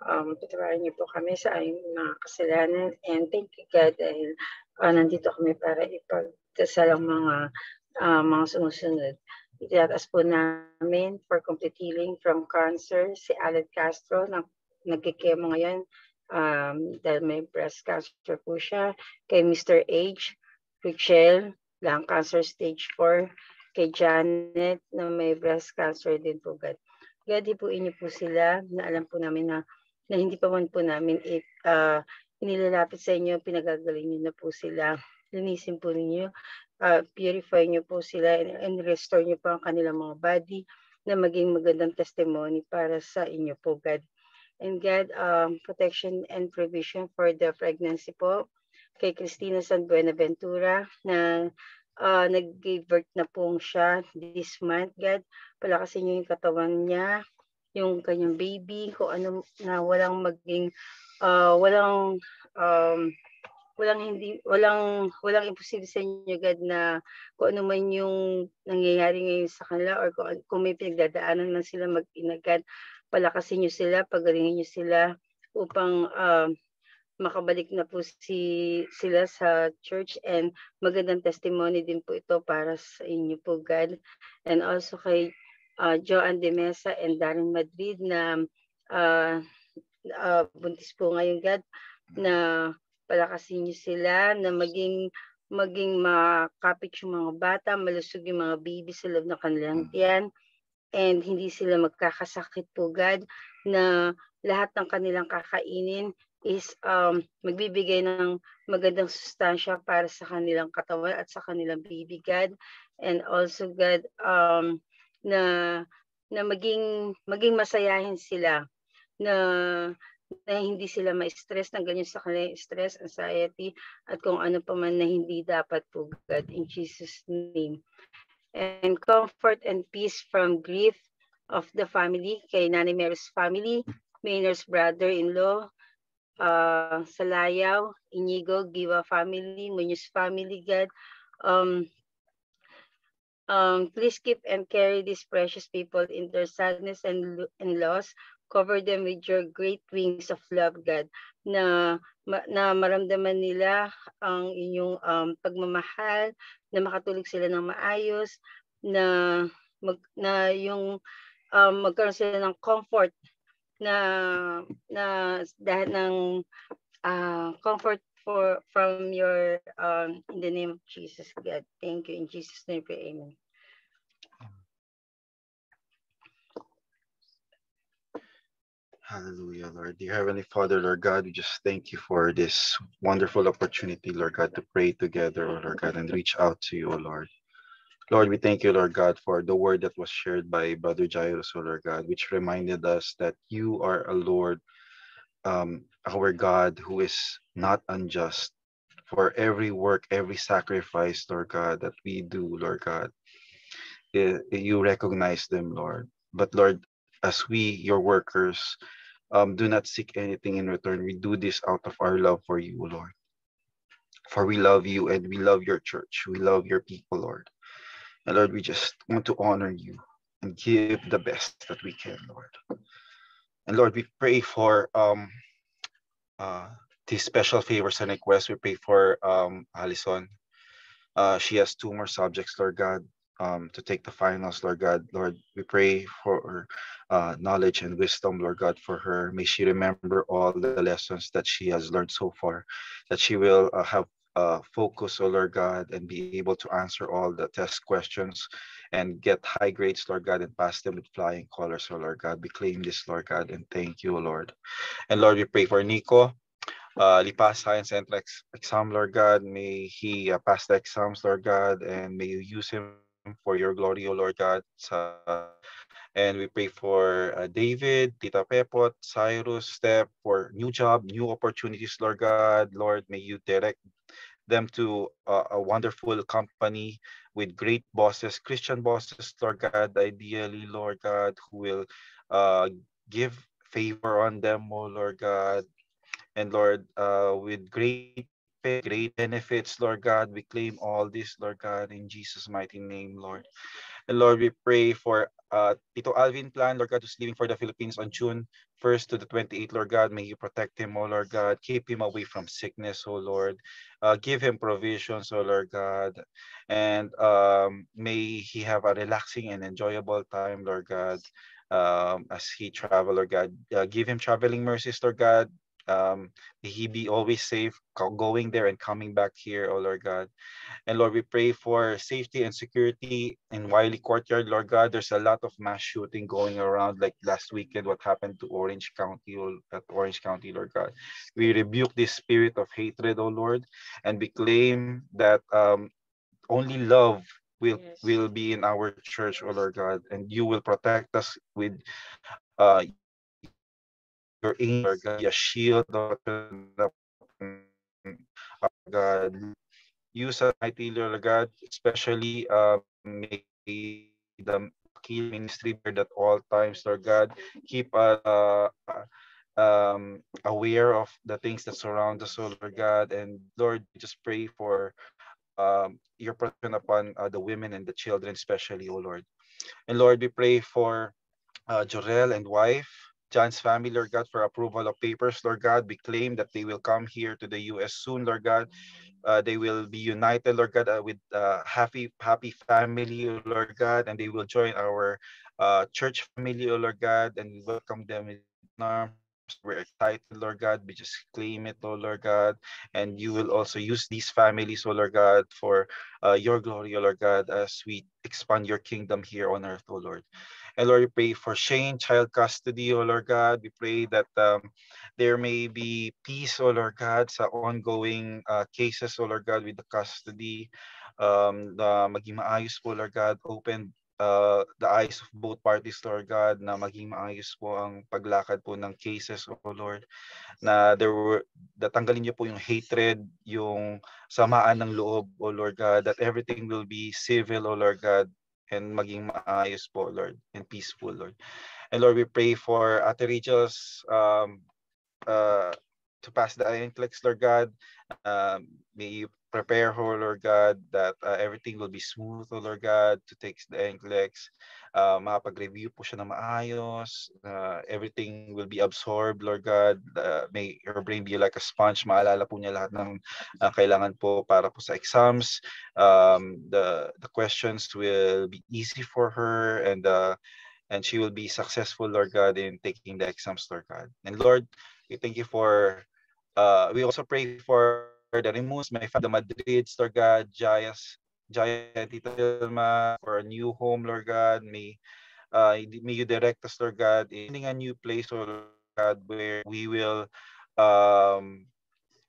Um, patawarin niyo po kami sa aming mga kasalanan. And thank you, God, dahil uh, nandito kami para ipagdasal ang mga, uh, mga sumusunod. Itataas po namin for complete healing from cancer si Aled Castro na nagkikemo ngayon um, dahil may breast cancer po siya. Kay Mr. H. Richelle, lung cancer stage 4 kay Janet na may breast cancer din po, God. God, ipuin niyo po sila na alam po namin na, na hindi pa man po namin it, uh, inilalapit sa inyo, pinagagaling niyo na po sila. Linisin po ninyo, uh, purify niyo po sila and, and restore niyo po ang kanilang mga body na maging magandang testimony para sa inyo po, God. And God, um, protection and provision for the pregnancy po. Kay Cristina San Buenaventura na uh, nag-give birth na po siya this month. God, palakasin niyo yung katawan niya, yung kanyang baby, kung ano na walang maging, uh, walang, um, walang hindi walang walang imposible sa inyo God na kung ano man yung nangyayari ngayon sa kanila or kung, kung may pinagdadaanan man sila mag-inagad palakasin niyo sila pagalingin niyo sila upang uh, makabalik na po si sila sa church and magandang testimony din po ito para sa inyo po God and also kay uh, Joan de Mesa and Darren Madrid na uh, uh, buntis po ngayon God na palakasin niyo sila na maging maging makapit yung mga bata, malusog yung mga baby sa loob ng kanilang mm. tiyan and hindi sila magkakasakit po God na lahat ng kanilang kakainin is um, magbibigay ng magandang sustansya para sa kanilang katawan at sa kanilang baby God and also God um, na na maging maging masayahin sila na na hindi sila ma-stress ng ganyan sa kanila stress, anxiety, at kung ano pa man na hindi dapat po God in Jesus name. And comfort and peace from grief of the family, kay Nanay Mary's family, Maynard's brother-in-law, uh, Salayaw, Inigo, Giwa family, Munoz family, God. Um, um, please keep and carry these precious people in their sadness and, and loss. Cover them with your great wings of love, God, na, na maramdaman nila ang inyong um, pagmamahal, na makatulog sila ng maayos, na, mag, na yung um, magkaroon sila ng comfort na na dahil ng uh, comfort for from your um in the name of Jesus God. Thank you in Jesus name pray amen. Hallelujah, Lord. Dear Heavenly Father, Lord God, we just thank you for this wonderful opportunity, Lord God, to pray together, Lord God, and reach out to you, Lord. Lord, we thank you, Lord God, for the word that was shared by Brother Jairus, Lord God, which reminded us that you are a Lord, um, our God, who is not unjust. For every work, every sacrifice, Lord God, that we do, Lord God, you recognize them, Lord. But Lord, as we, your workers, um, do not seek anything in return. We do this out of our love for you, Lord. For we love you and we love your church. We love your people, Lord. And Lord, we just want to honor you and give the best that we can, Lord. And Lord, we pray for um, uh, these special favors and requests. We pray for um, Alison. Uh, she has two more subjects, Lord God, um, to take the finals, Lord God. Lord, we pray for uh, knowledge and wisdom, Lord God, for her. May she remember all the lessons that she has learned so far, that she will uh, have uh, focus, oh Lord God, and be able to answer all the test questions and get high grades, Lord God, and pass them with flying colors, oh Lord God. We claim this, Lord God, and thank you, Lord. And Lord, we pray for Nico. Uh, Lipa Science Entrance exam, Lord God. May he uh, pass the exams, Lord God, and may you use him for your glory, O Lord God. And we pray for uh, David, Tita Pepot, Cyrus, Step for new job, new opportunities, Lord God. Lord, may you direct them to uh, a wonderful company with great bosses, Christian bosses, Lord God, ideally, Lord God, who will uh, give favor on them, oh Lord God. And Lord, uh, with great great benefits, Lord God, we claim all this, Lord God, in Jesus' mighty name, Lord. And Lord, we pray for uh, Tito Alvin Plan, Lord God, who's leaving for the Philippines on June 1st to the 28th, Lord God. May you protect him, oh Lord God. Keep him away from sickness, oh Lord. Uh, give him provisions, oh Lord God. And um, may he have a relaxing and enjoyable time, Lord God, um, as he travel, Lord God. Uh, give him traveling mercies, Lord God. Um, may he be always safe going there and coming back here, oh Lord God. And Lord, we pray for safety and security in Wiley Courtyard, Lord God. There's a lot of mass shooting going around like last weekend, what happened to Orange County, at Orange County, Lord God. We rebuke this spirit of hatred, oh Lord, and we claim that um, only love will yes. will be in our church, oh Lord God, and you will protect us with uh, your angel, God, your shield, Lord God. Use us mighty, Lord God, especially uh, may the key ministry at all times, Lord God. Keep us uh, um, aware of the things that surround us, Lord God. And Lord, just pray for um, your protection upon uh, the women and the children, especially, oh Lord. And Lord, we pray for uh, Jorel and wife, John's family, Lord God, for approval of papers, Lord God. We claim that they will come here to the U.S. soon, Lord God. Uh, they will be united, Lord God, uh, with uh, happy, happy family, Lord God, and they will join our uh, church family, Lord God, and we welcome them with arms. We're excited, Lord God. We just claim it, Lord God. And you will also use these families, Lord God, for uh, your glory, Lord God, as we expand your kingdom here on earth, oh Lord. And Lord, we pray for Shane, child custody, oh Lord God. We pray that um, there may be peace, oh Lord God, sa ongoing uh, cases, oh Lord God, with the custody. Um, na maging maayos po, Lord God. Open uh, the eyes of both parties, Lord God, na maging maayos po ang paglakad po ng cases, oh Lord. Na there were, datanggalin niyo po yung hatred, yung samaan ng loob, oh Lord God, that everything will be civil, oh Lord God, and maging maayos po, Lord, and peaceful, Lord. And Lord, we pray for Ate Rachel's um, uh, to pass the NCLEX, Lord God. Um, may you prepare her, Lord God, that uh, everything will be smooth, oh Lord God, to take the NCLEX. Uh, makapag-review po siya na maayos. Uh, everything will be absorbed, Lord God. Uh, may her brain be like a sponge. Maalala po niya lahat ng uh, kailangan po para po sa exams. Um, the, the questions will be easy for her and uh, and she will be successful, Lord God, in taking the exams, Lord God. And Lord, we thank you for, uh, we also pray for the Remus, my family, the Madrids, Lord God, Jayas, Jaya, Tita Vilma, for a new home, Lord God. May, uh, may you direct us, Lord God, in a new place, Lord God, where we will, um,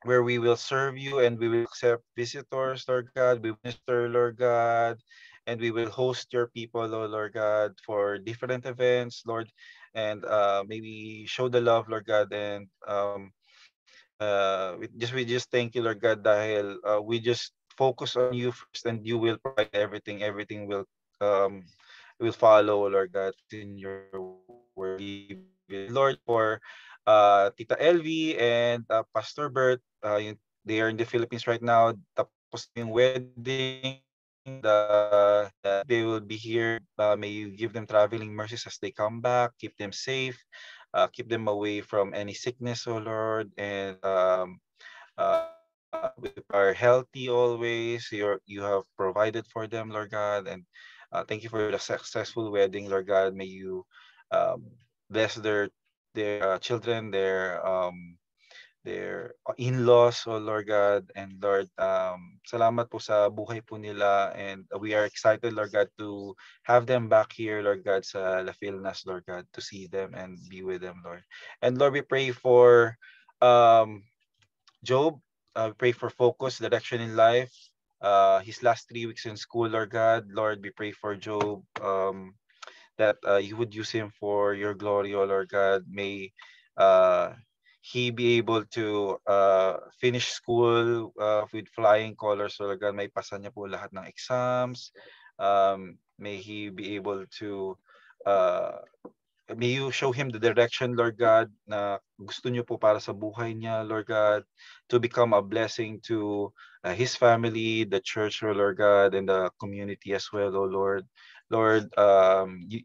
where we will serve you and we will accept visitors, Lord God. We minister, Lord God, and we will host your people, oh Lord God, for different events, Lord, and uh, maybe show the love, Lord God, and um, uh, we just we just thank you, Lord God, dahil uh, we just focus on you first, and you will provide everything. Everything will um will follow, Lord God, in your word, Lord, for uh, Tita Elvi and uh, Pastor Bert. Uh, they are in the Philippines right now. Tapos yung wedding, the, the, they will be here. Uh, may you give them traveling mercies as they come back. Keep them safe. Uh, keep them away from any sickness, oh Lord, and um, uh, we are healthy always. you you have provided for them, Lord God, and uh, thank you for the successful wedding, Lord God. May you um, bless their their uh, children, their um, their in-laws, oh Lord God, and Lord, um, salamat po sa buhay po nila and we are excited, Lord God, to have them back here, Lord God, sa La Filnas, Lord God, to see them and be with them, Lord. And Lord, we pray for um, Job, uh, we pray for focus, direction in life, uh, his last three weeks in school, Lord God, Lord, we pray for Job, um, that uh, you would use him for your glory, oh Lord God. May uh, he be able to uh, finish school uh, with flying colors. So God, may pasa niya po lahat ng exams. Um, may he be able to uh, may you show him the direction, Lord God, na gusto niyo po para sa buhay niya, Lord God, to become a blessing to uh, his family, the church, Lord God, and the community as well, oh Lord. Lord, um, you,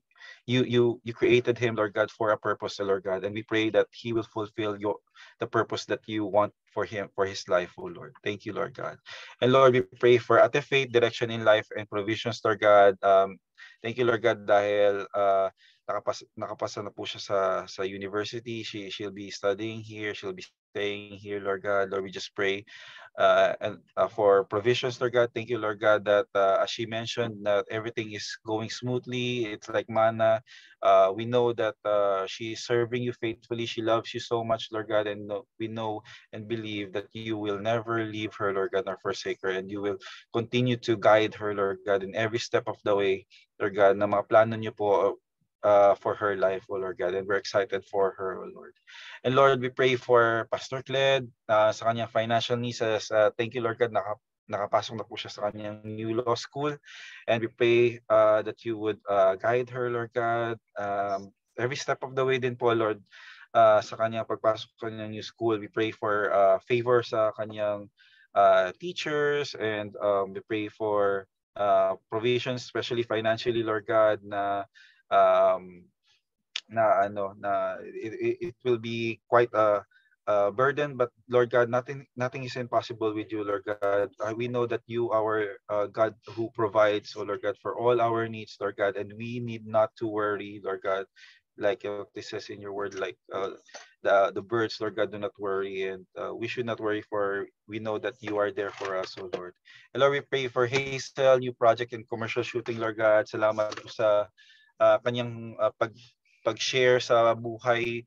you you you created him lord god for a purpose lord god and we pray that he will fulfill your the purpose that you want for him for his life oh lord. Thank you lord god. And lord we pray for ate faith direction in life and provisions lord god. Um thank you lord god dahil uh nakapasa, nakapasa na po siya sa sa university she she'll be studying here she'll be staying here lord god lord we just pray uh, and uh, for provisions, Lord God. Thank you, Lord God, that uh, as she mentioned, that everything is going smoothly. It's like manna. Uh, we know that uh, she is serving you faithfully. She loves you so much, Lord God, and we know and believe that you will never leave her, Lord God, nor forsake her, and you will continue to guide her, Lord God, in every step of the way, Lord God, na mga plano niyo po uh, for her life, oh Lord God, and we're excited for her, oh Lord. And Lord, we pray for Pastor Cled uh, sa kanyang financial needs. Uh, thank you, Lord God, naka, nakapasok na po siya sa kanyang new law school. And we pray uh, that you would uh, guide her, Lord God, um, every step of the way din po, Lord, uh, sa kanyang pagpasok sa kanyang new school. We pray for uh, favor sa kanyang uh, teachers and um, we pray for uh, provisions, especially financially, Lord God, na um, na ano na it, it will be quite a, a burden but lord god nothing nothing is impossible with you lord god. Uh, we know that you our uh, god who provides oh lord god for all our needs lord god and we need not to worry lord god like uh, this says in your word like uh, the the birds lord god do not worry and uh, we should not worry for we know that you are there for us oh lord. And lord we pray for hazel new project and commercial shooting lord god. Salamat po sa uh, kanyang uh, pag pag-share sa buhay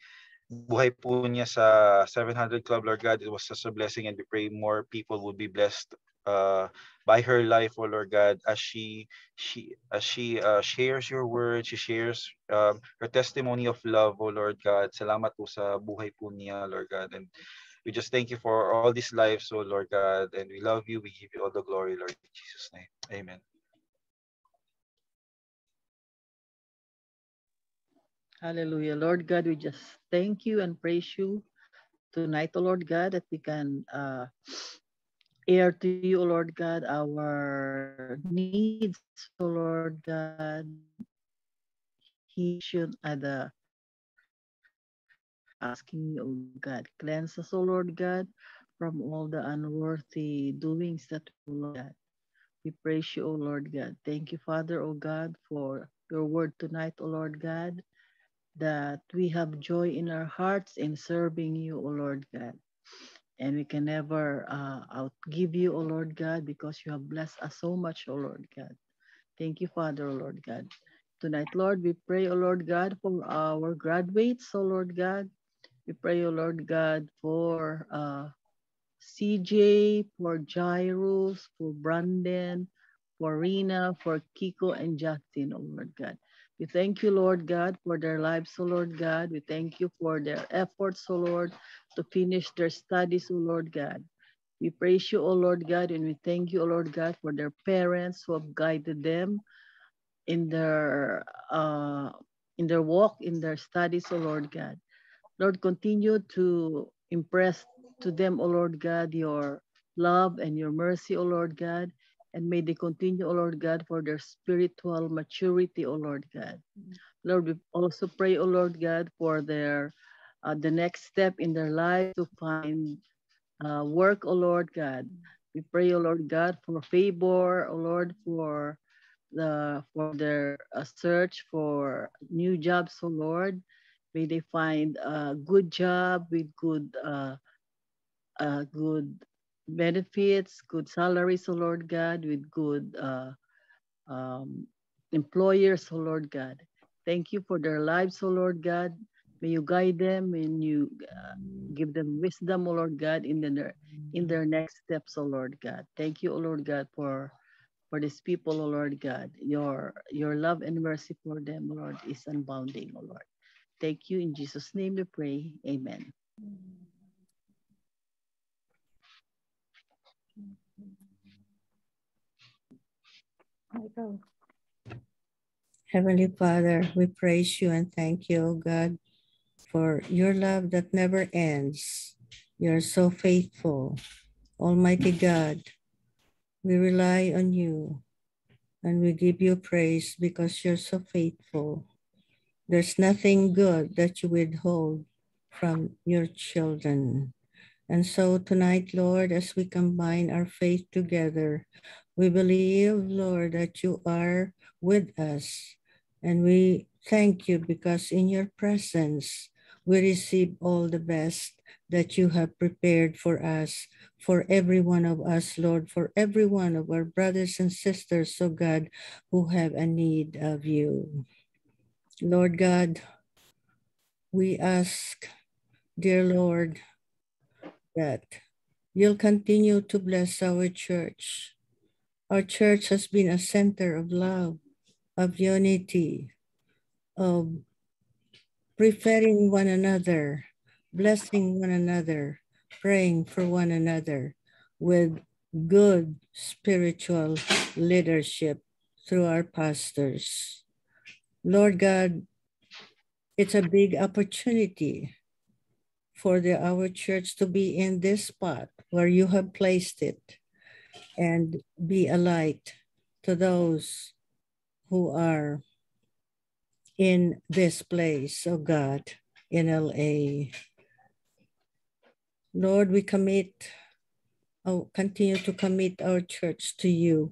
buhay po niya sa 700 Club Lord God. It was such a blessing and we pray more people would be blessed uh, by her life oh Lord God as she she as she uh, shares your word she shares um, her testimony of love oh Lord God. Salamat po sa buhay po niya Lord God. And we just thank you for all these lives oh Lord God. And we love you. We give you all the glory Lord in Jesus name. Amen Hallelujah. Lord God, we just thank you and praise you tonight, O Lord God, that we can uh, air to you, O Lord God, our needs, O Lord God. He should either asking you, O God, cleanse us, O Lord God, from all the unworthy doings that we Lord God. We praise you, O Lord God. Thank you, Father, O God, for your word tonight, O Lord God that we have joy in our hearts in serving you, O Lord God. And we can never uh, outgive you, O Lord God, because you have blessed us so much, O Lord God. Thank you, Father, O Lord God. Tonight, Lord, we pray, O Lord God, for our graduates, O Lord God. We pray, O Lord God, for uh, CJ, for Jairus, for Brandon, for Rina, for Kiko and Justin, O Lord God. We thank you, Lord God, for their lives, O Lord God. We thank you for their efforts, O Lord, to finish their studies, O Lord God. We praise you, O Lord God, and we thank you, O Lord God, for their parents who have guided them in their uh, in their walk, in their studies, O Lord God. Lord, continue to impress to them, O Lord God, your love and your mercy, O Lord God. And may they continue, O Lord God, for their spiritual maturity, O Lord God. Lord, we also pray, O Lord God, for their uh, the next step in their life to find uh, work, O Lord God. We pray, O Lord God, for favor, O Lord, for the for their uh, search for new jobs, O Lord. May they find a good job with good uh, good benefits, good salaries, O Lord God, with good uh, um, employers, O Lord God. Thank you for their lives, O Lord God. May you guide them and you uh, give them wisdom, O Lord God, in their in their next steps, O Lord God. Thank you, O Lord God, for for these people, O Lord God. Your your love and mercy for them, Lord, is unbounding, O Lord. Thank you in Jesus' name we pray. Amen. Heavenly Father, we praise you and thank you, God, for your love that never ends. You're so faithful. Almighty God, we rely on you and we give you praise because you're so faithful. There's nothing good that you withhold from your children. And so tonight, Lord, as we combine our faith together, we believe, Lord, that you are with us. And we thank you because in your presence, we receive all the best that you have prepared for us, for every one of us, Lord, for every one of our brothers and sisters, so God, who have a need of you. Lord God, we ask, dear Lord, that you'll continue to bless our church. Our church has been a center of love, of unity, of preferring one another, blessing one another, praying for one another with good spiritual leadership through our pastors. Lord God, it's a big opportunity for the our church to be in this spot where you have placed it and be a light to those who are in this place, oh God, in LA. Lord, we commit, oh, continue to commit our church to you.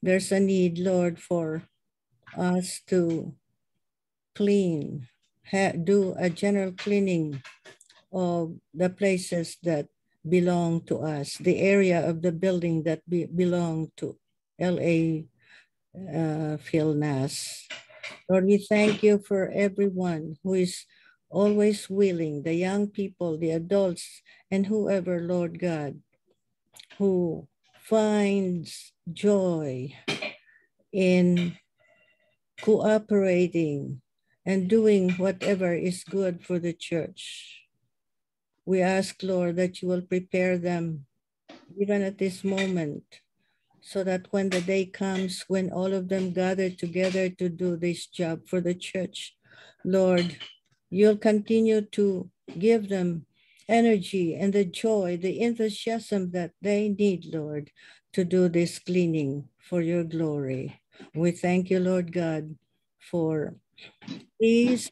There's a need, Lord, for us to clean, do a general cleaning of the places that belong to us, the area of the building that be, belong to LA uh, Philnas. Lord, we thank you for everyone who is always willing, the young people, the adults, and whoever, Lord God, who finds joy in cooperating and doing whatever is good for the church. We ask, Lord, that you will prepare them even at this moment so that when the day comes when all of them gather together to do this job for the church, Lord, you'll continue to give them energy and the joy, the enthusiasm that they need, Lord, to do this cleaning for your glory. We thank you, Lord God, for peace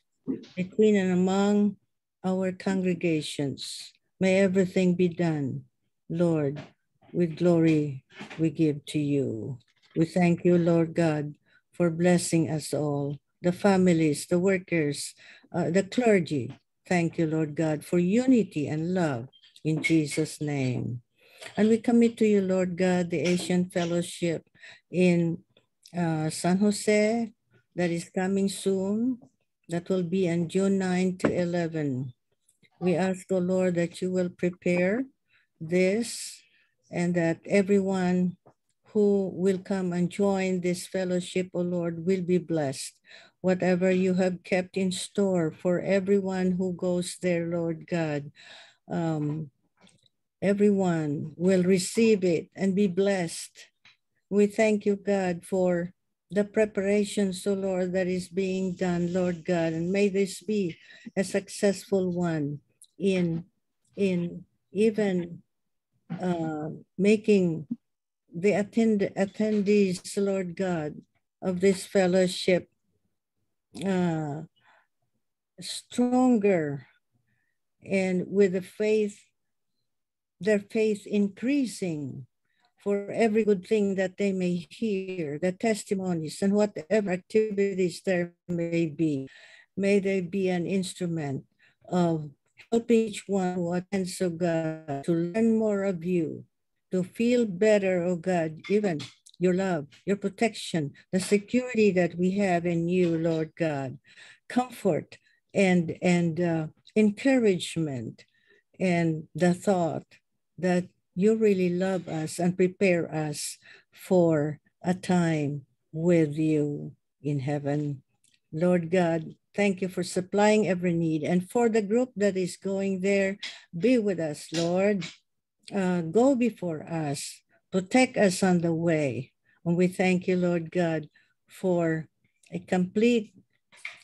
between and among our congregations. May everything be done, Lord, with glory we give to you. We thank you, Lord God, for blessing us all, the families, the workers, uh, the clergy. Thank you, Lord God, for unity and love in Jesus' name. And we commit to you, Lord God, the Asian Fellowship in uh, San Jose that is coming soon. That will be on June 9 to 11. We ask, the Lord, that you will prepare this and that everyone who will come and join this fellowship, O oh Lord, will be blessed. Whatever you have kept in store for everyone who goes there, Lord God, um, everyone will receive it and be blessed. We thank you, God, for the preparations, O Lord, that is being done, Lord God, and may this be a successful one in, in even uh, making the attend attendees, Lord God, of this fellowship uh, stronger and with the faith, their faith increasing for every good thing that they may hear, the testimonies and whatever activities there may be. May they be an instrument of helping each one who attends, oh God, to learn more of you, to feel better, O God, even your love, your protection, the security that we have in you, Lord God, comfort and, and uh, encouragement, and the thought that you really love us and prepare us for a time with you in heaven. Lord God, thank you for supplying every need. And for the group that is going there, be with us, Lord. Uh, go before us, protect us on the way. And we thank you, Lord God, for a complete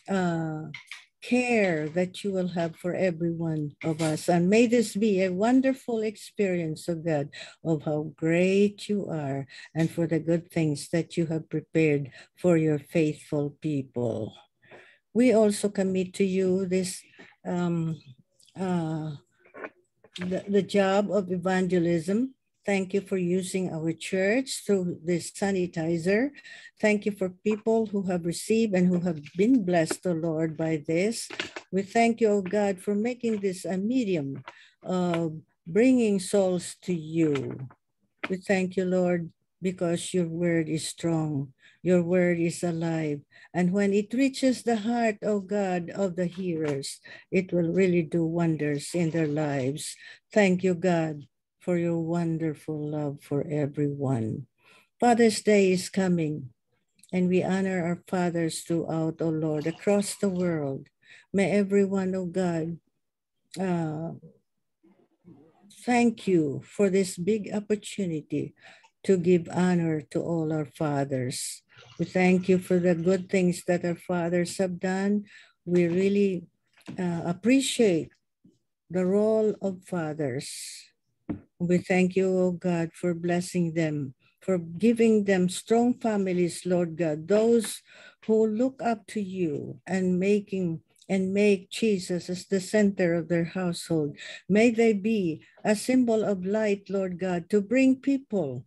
uh, care that you will have for every one of us. And may this be a wonderful experience, of God, of how great you are and for the good things that you have prepared for your faithful people. We also commit to you this um, uh, the, the job of evangelism Thank you for using our church through this sanitizer. Thank you for people who have received and who have been blessed, oh Lord, by this. We thank you, O oh God, for making this a medium of bringing souls to you. We thank you, Lord, because your word is strong. Your word is alive. And when it reaches the heart, O oh God, of the hearers, it will really do wonders in their lives. Thank you, God, for your wonderful love for everyone. Father's Day is coming. And we honor our fathers throughout, O Lord, across the world. May everyone, O God, uh, thank you for this big opportunity to give honor to all our fathers. We thank you for the good things that our fathers have done. We really uh, appreciate the role of fathers. We thank you, O God, for blessing them, for giving them strong families, Lord God, those who look up to you and making and make Jesus as the center of their household. May they be a symbol of light, Lord God, to bring people,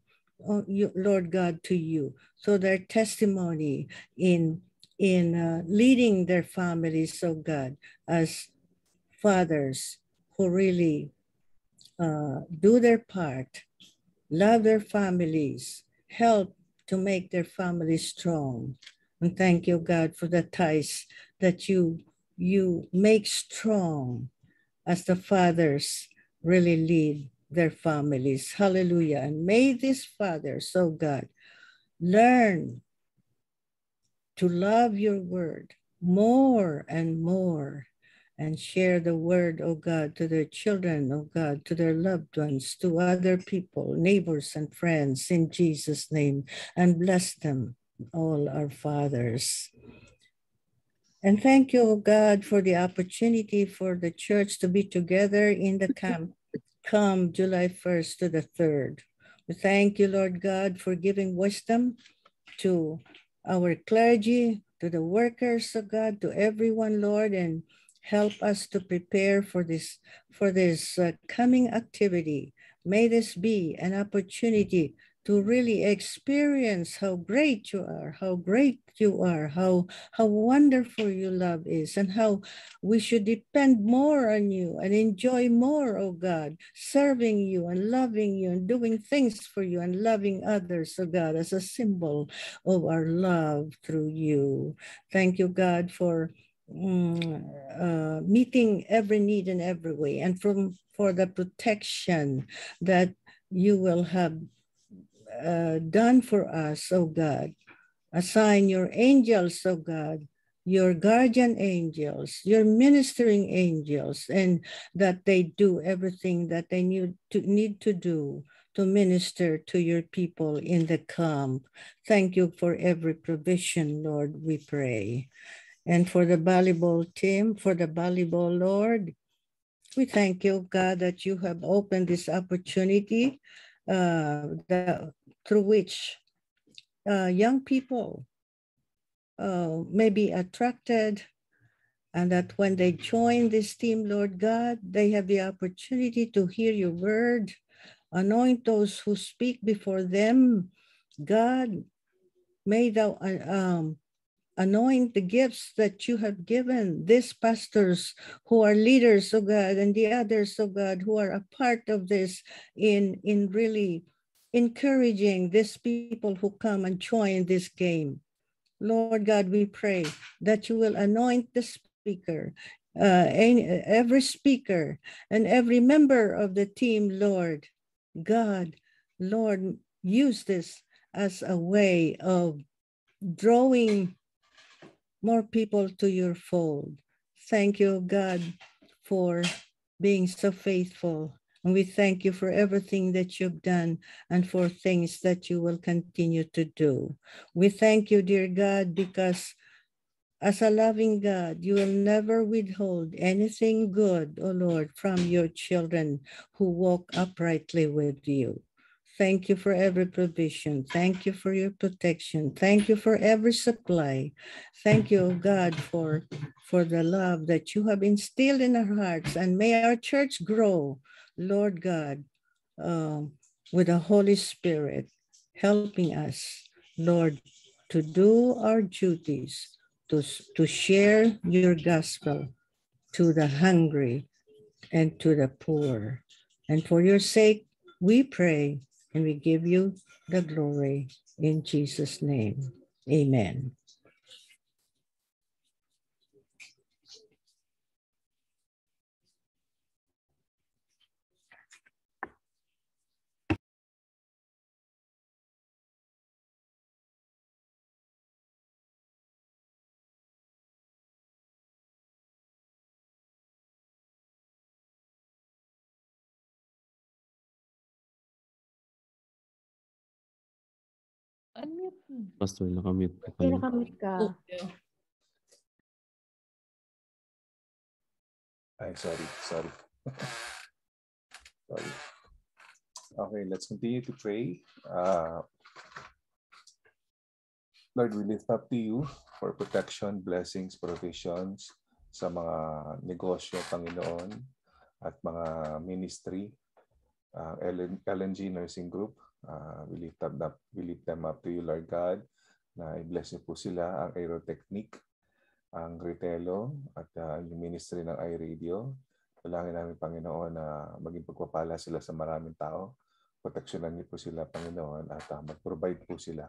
you, Lord God, to you. So their testimony in in uh, leading their families, oh God, as fathers who really uh, do their part, love their families, help to make their families strong. And thank you, God, for the ties that you you make strong as the fathers really lead their families. Hallelujah. And may these fathers, oh God, learn to love your word more and more and share the word, oh God, to their children, oh God, to their loved ones, to other people, neighbors and friends in Jesus' name, and bless them, all our fathers. And thank you, oh God, for the opportunity for the church to be together in the camp come July 1st to the 3rd. We thank you, Lord God, for giving wisdom to our clergy, to the workers of God, to everyone, Lord, and help us to prepare for this for this uh, coming activity. May this be an opportunity to really experience how great you are, how great you are, how, how wonderful your love is, and how we should depend more on you and enjoy more, oh God, serving you and loving you and doing things for you and loving others, oh God, as a symbol of our love through you. Thank you, God, for mm, uh, meeting every need in every way and from for the protection that you will have uh, done for us, oh God. Assign your angels, oh God, your guardian angels, your ministering angels, and that they do everything that they need to, need to do to minister to your people in the camp. Thank you for every provision, Lord, we pray. And for the volleyball team, for the volleyball, Lord, we thank you, God, that you have opened this opportunity uh, the, through which uh, young people uh, may be attracted and that when they join this team, Lord God, they have the opportunity to hear your word, anoint those who speak before them. God, may thou uh, um, anoint the gifts that you have given these pastors who are leaders, of God, and the others, of God, who are a part of this in, in really encouraging these people who come and join this game. Lord God, we pray that you will anoint the speaker, uh, every speaker, and every member of the team, Lord. God, Lord, use this as a way of drawing more people to your fold. Thank you, God, for being so faithful. And we thank you for everything that you've done and for things that you will continue to do. We thank you, dear God, because as a loving God, you will never withhold anything good, O oh Lord, from your children who walk uprightly with you. Thank you for every provision. Thank you for your protection. Thank you for every supply. Thank you, God, for, for the love that you have instilled in our hearts. And may our church grow, Lord God, um, with the Holy Spirit helping us, Lord, to do our duties, to, to share your gospel to the hungry and to the poor. And for your sake, we pray and we give you the glory in Jesus' name. Amen. Pastor, nakamute ka. Hindi nakamute ka. Ay, sorry, sorry. sorry. Okay, let's continue to pray. Uh, Lord, we lift up to you for protection, blessings, provisions sa mga negosyo, Panginoon, at mga ministry, uh, LN LNG Nursing Group. Uh, we, lift up, up, we lift them up to you, Lord God, na i-bless niyo po sila, ang Aerotechnic, ang Ritelo, at uh, yung ministry ng iRadio. Dalangin namin, Panginoon, na maging pagpapala sila sa maraming tao. Proteksyonan niyo po sila, Panginoon, at uh, mag-provide po sila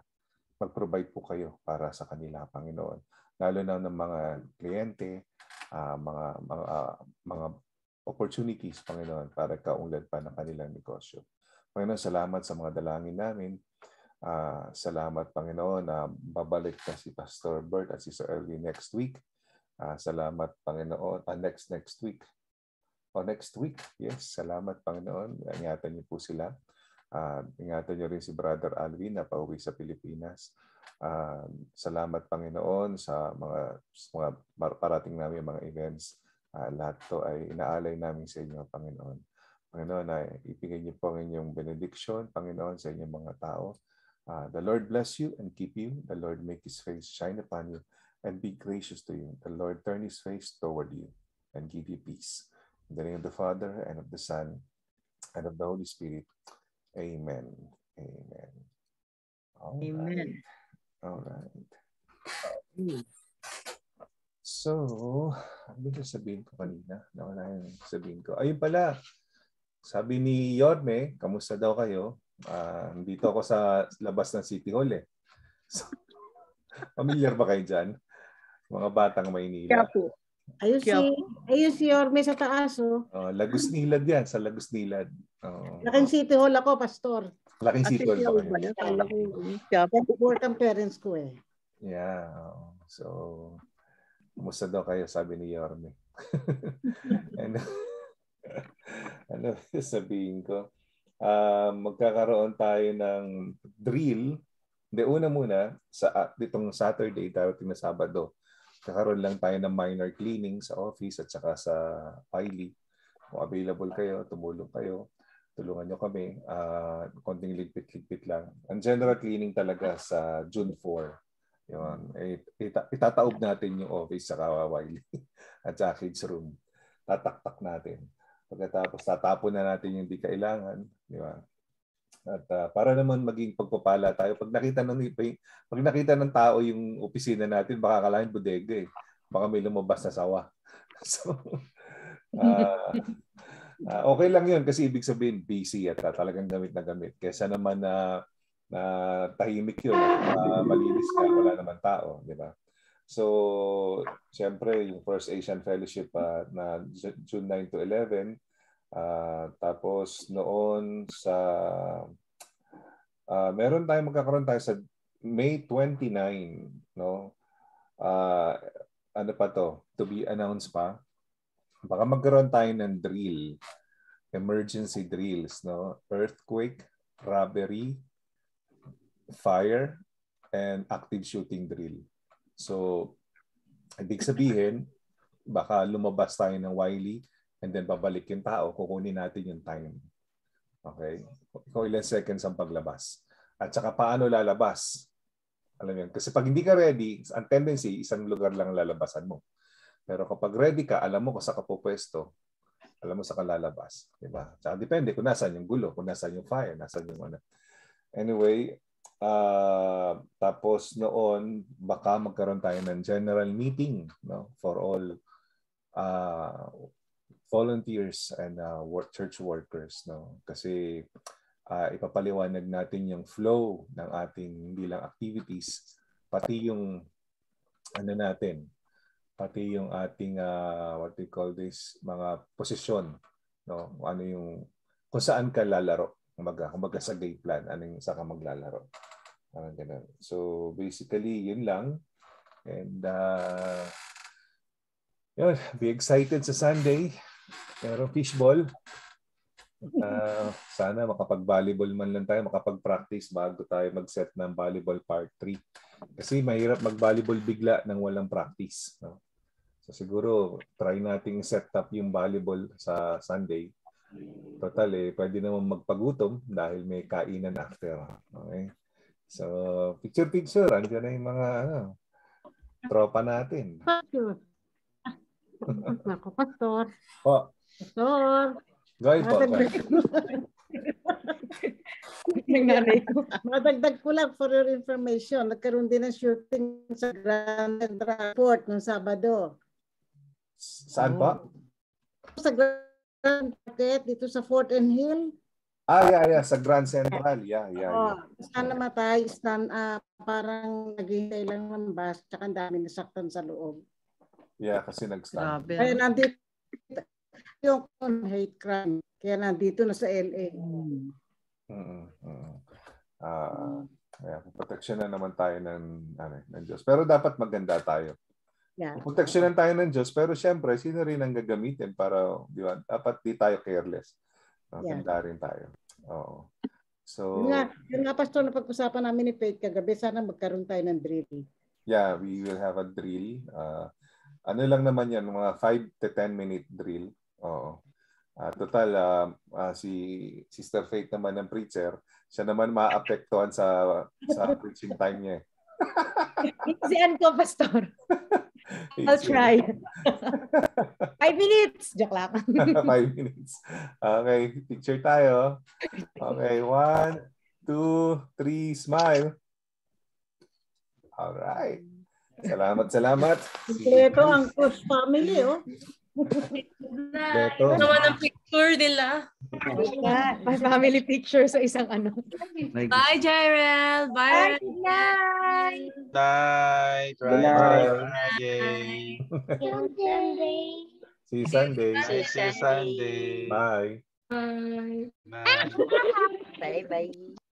mag-provide po kayo para sa kanila, Panginoon. Lalo na ng mga kliyente, uh, mga mga uh, mga opportunities, Panginoon, para kaunlad pa ng kanilang negosyo. Panginoon, salamat sa mga dalangin namin. Uh, salamat, Panginoon, na babalik na si Pastor Bert at si Sir Erwin next week. Uh, salamat, Panginoon, uh, next next week. O next week, yes. Salamat, Panginoon. Ingatan niyo po sila. Uh, ingatan niyo rin si Brother Alvin na pauwi sa Pilipinas. Uh, salamat Panginoon sa mga, mga parating namin mga events. Uh, lahat to ay inaalay namin sa inyo, Panginoon. Panginoon, ay ibigay niyo po ang inyong benediction, Panginoon, sa inyong mga tao. Uh, the Lord bless you and keep you. The Lord make His face shine upon you and be gracious to you. The Lord turn His face toward you and give you peace. In the name of the Father and of the Son and of the Holy Spirit. Amen. Amen. All Amen. Right. All right. So, ano ba sabihin ko kanina? Nawala yung sabihin ko. Ayun pala, sabi ni Yorme, kamusta daw kayo? Uh, dito ako sa labas ng City Hall eh. So, familiar ba kayo dyan? Mga batang Maynila. Kaya po. Ayun si, ayun si Yorme sa taas oh. Uh, Lagos Nilad yan, sa Lagos Nilad. Oh. Laking City Hall ako, Pastor. Laking City Hall ba kayo? Kaya work ang parents ko eh. Yeah. So, kumusta daw kayo, sabi ni Yorme. ano, ano sabihin ko? Uh, magkakaroon tayo ng drill. Hindi, una muna, sa ditong Saturday, darating na Sabado, kakaroon lang tayo ng minor cleaning sa office at saka sa Piley. Kung available kayo, tumulong kayo tulungan nyo kami. Uh, konting ligpit-ligpit lang. Ang general cleaning talaga sa June 4. Yun. Eh, ita- itataob natin yung office sa Kawawili at sa kids room. Tataktak natin. Pagkatapos tatapon na natin yung di kailangan. Di ba? At uh, para naman maging pagpapala tayo, pag nakita ng pag nakita ng tao yung opisina natin, baka kalahin bodega eh. Baka may lumabas na sawa. so, uh, Uh, okay lang yun kasi ibig sabihin busy at uh, talagang gamit na gamit. Kesa naman na na tahimik yun uh, malinis ka, wala naman tao, di ba? So, siyempre, yung First Asian Fellowship uh, na June 9 to 11, uh, tapos noon sa, uh, meron tayo, magkakaroon tayo sa May 29, no? Uh, ano pa to? To be announced pa baka magkaroon tayo ng drill, emergency drills, no? Earthquake, robbery, fire, and active shooting drill. So, ibig sabihin, baka lumabas tayo ng Wiley and then babalik yung tao, kukunin natin yung time. Okay? Kung ilan seconds ang paglabas. At saka paano lalabas? Alam mo yun? Kasi pag hindi ka ready, ang tendency, isang lugar lang lalabasan mo. Pero kapag ready ka, alam mo kung saan ka pupwesto, alam mo sa kalalabas. Diba? Tsaka depende kung nasaan yung gulo, kung nasaan yung fire, nasaan yung ano. Anyway, uh, tapos noon, baka magkaroon tayo ng general meeting no, for all uh, volunteers and uh, work, church workers. No? Kasi uh, ipapaliwanag natin yung flow ng ating hindi lang activities, pati yung ano natin, pati yung ating uh, what we call this mga posisyon no ano yung kung saan ka lalaro kumbaga kumbaga sa game plan ano yung saan ka maglalaro parang ganun so basically yun lang and uh, yun be excited sa Sunday pero fishball Ah, sana makapag-volleyball man lang tayo, makapag-practice bago tayo mag-set ng volleyball part 3. Kasi mahirap mag-volleyball bigla nang walang practice. No? So siguro try nating set up yung volleyball sa Sunday. Total eh, pwede naman magpagutom dahil may kainan after. Okay? So picture-picture, andyan na yung mga ano, tropa natin. Pastor. Nako, Pastor. Po, Pastor. ahead po. ko. Madagdag ko lang for your information. Nagkaroon din ng shooting sa Grand Central Port noong Sabado. Saan po? Sa Grand Market, dito sa Fort and Hill. Ah, yeah, yeah. Sa Grand Central. Yeah, yeah, Oh, yeah. saan namatay, stand up, parang naghihintay lang ng bus, tsaka ang dami nasaktan sa loob. Yeah, kasi nag-stand. Grabe. Kaya nandito yung hate crime. Kaya nandito na sa LA. Mm, mm. Ah, yeah, protection na naman tayo ng ano, ng Diyos. Pero dapat maganda tayo. Yeah. Proteksyonan tayo ng Diyos, pero syempre, sino rin ang gagamitin para, di ba, dapat di tayo careless. Maganda rin tayo. Oo. So, Yun nga, yun nga pastor na pag-usapan namin ni Faith kagabi, sana magkaroon tayo ng drill. yeah, we will have a drill. Uh, ano lang naman yan, mga 5 to 10 minute drill. Oo. Ah, total, ah, ah, si Sister Faith naman ng preacher, siya naman maapektuhan sa sa preaching time niya. eh. Si Ann ko, Pastor. I'll It's- try. Five minutes. Joke lang. Five minutes. Okay, picture tayo. Okay, one, two, three, smile. Alright. Salamat, salamat. Ito ang Cruz family, oh. Beto. Naman ang picture nila. Pa family picture sa isang ano. Bye, Jyrel. Bye. Bye. Night. Good Right. night. Yay. See you Sunday. See you Sunday. Bye. Bye. Night. Bye-bye.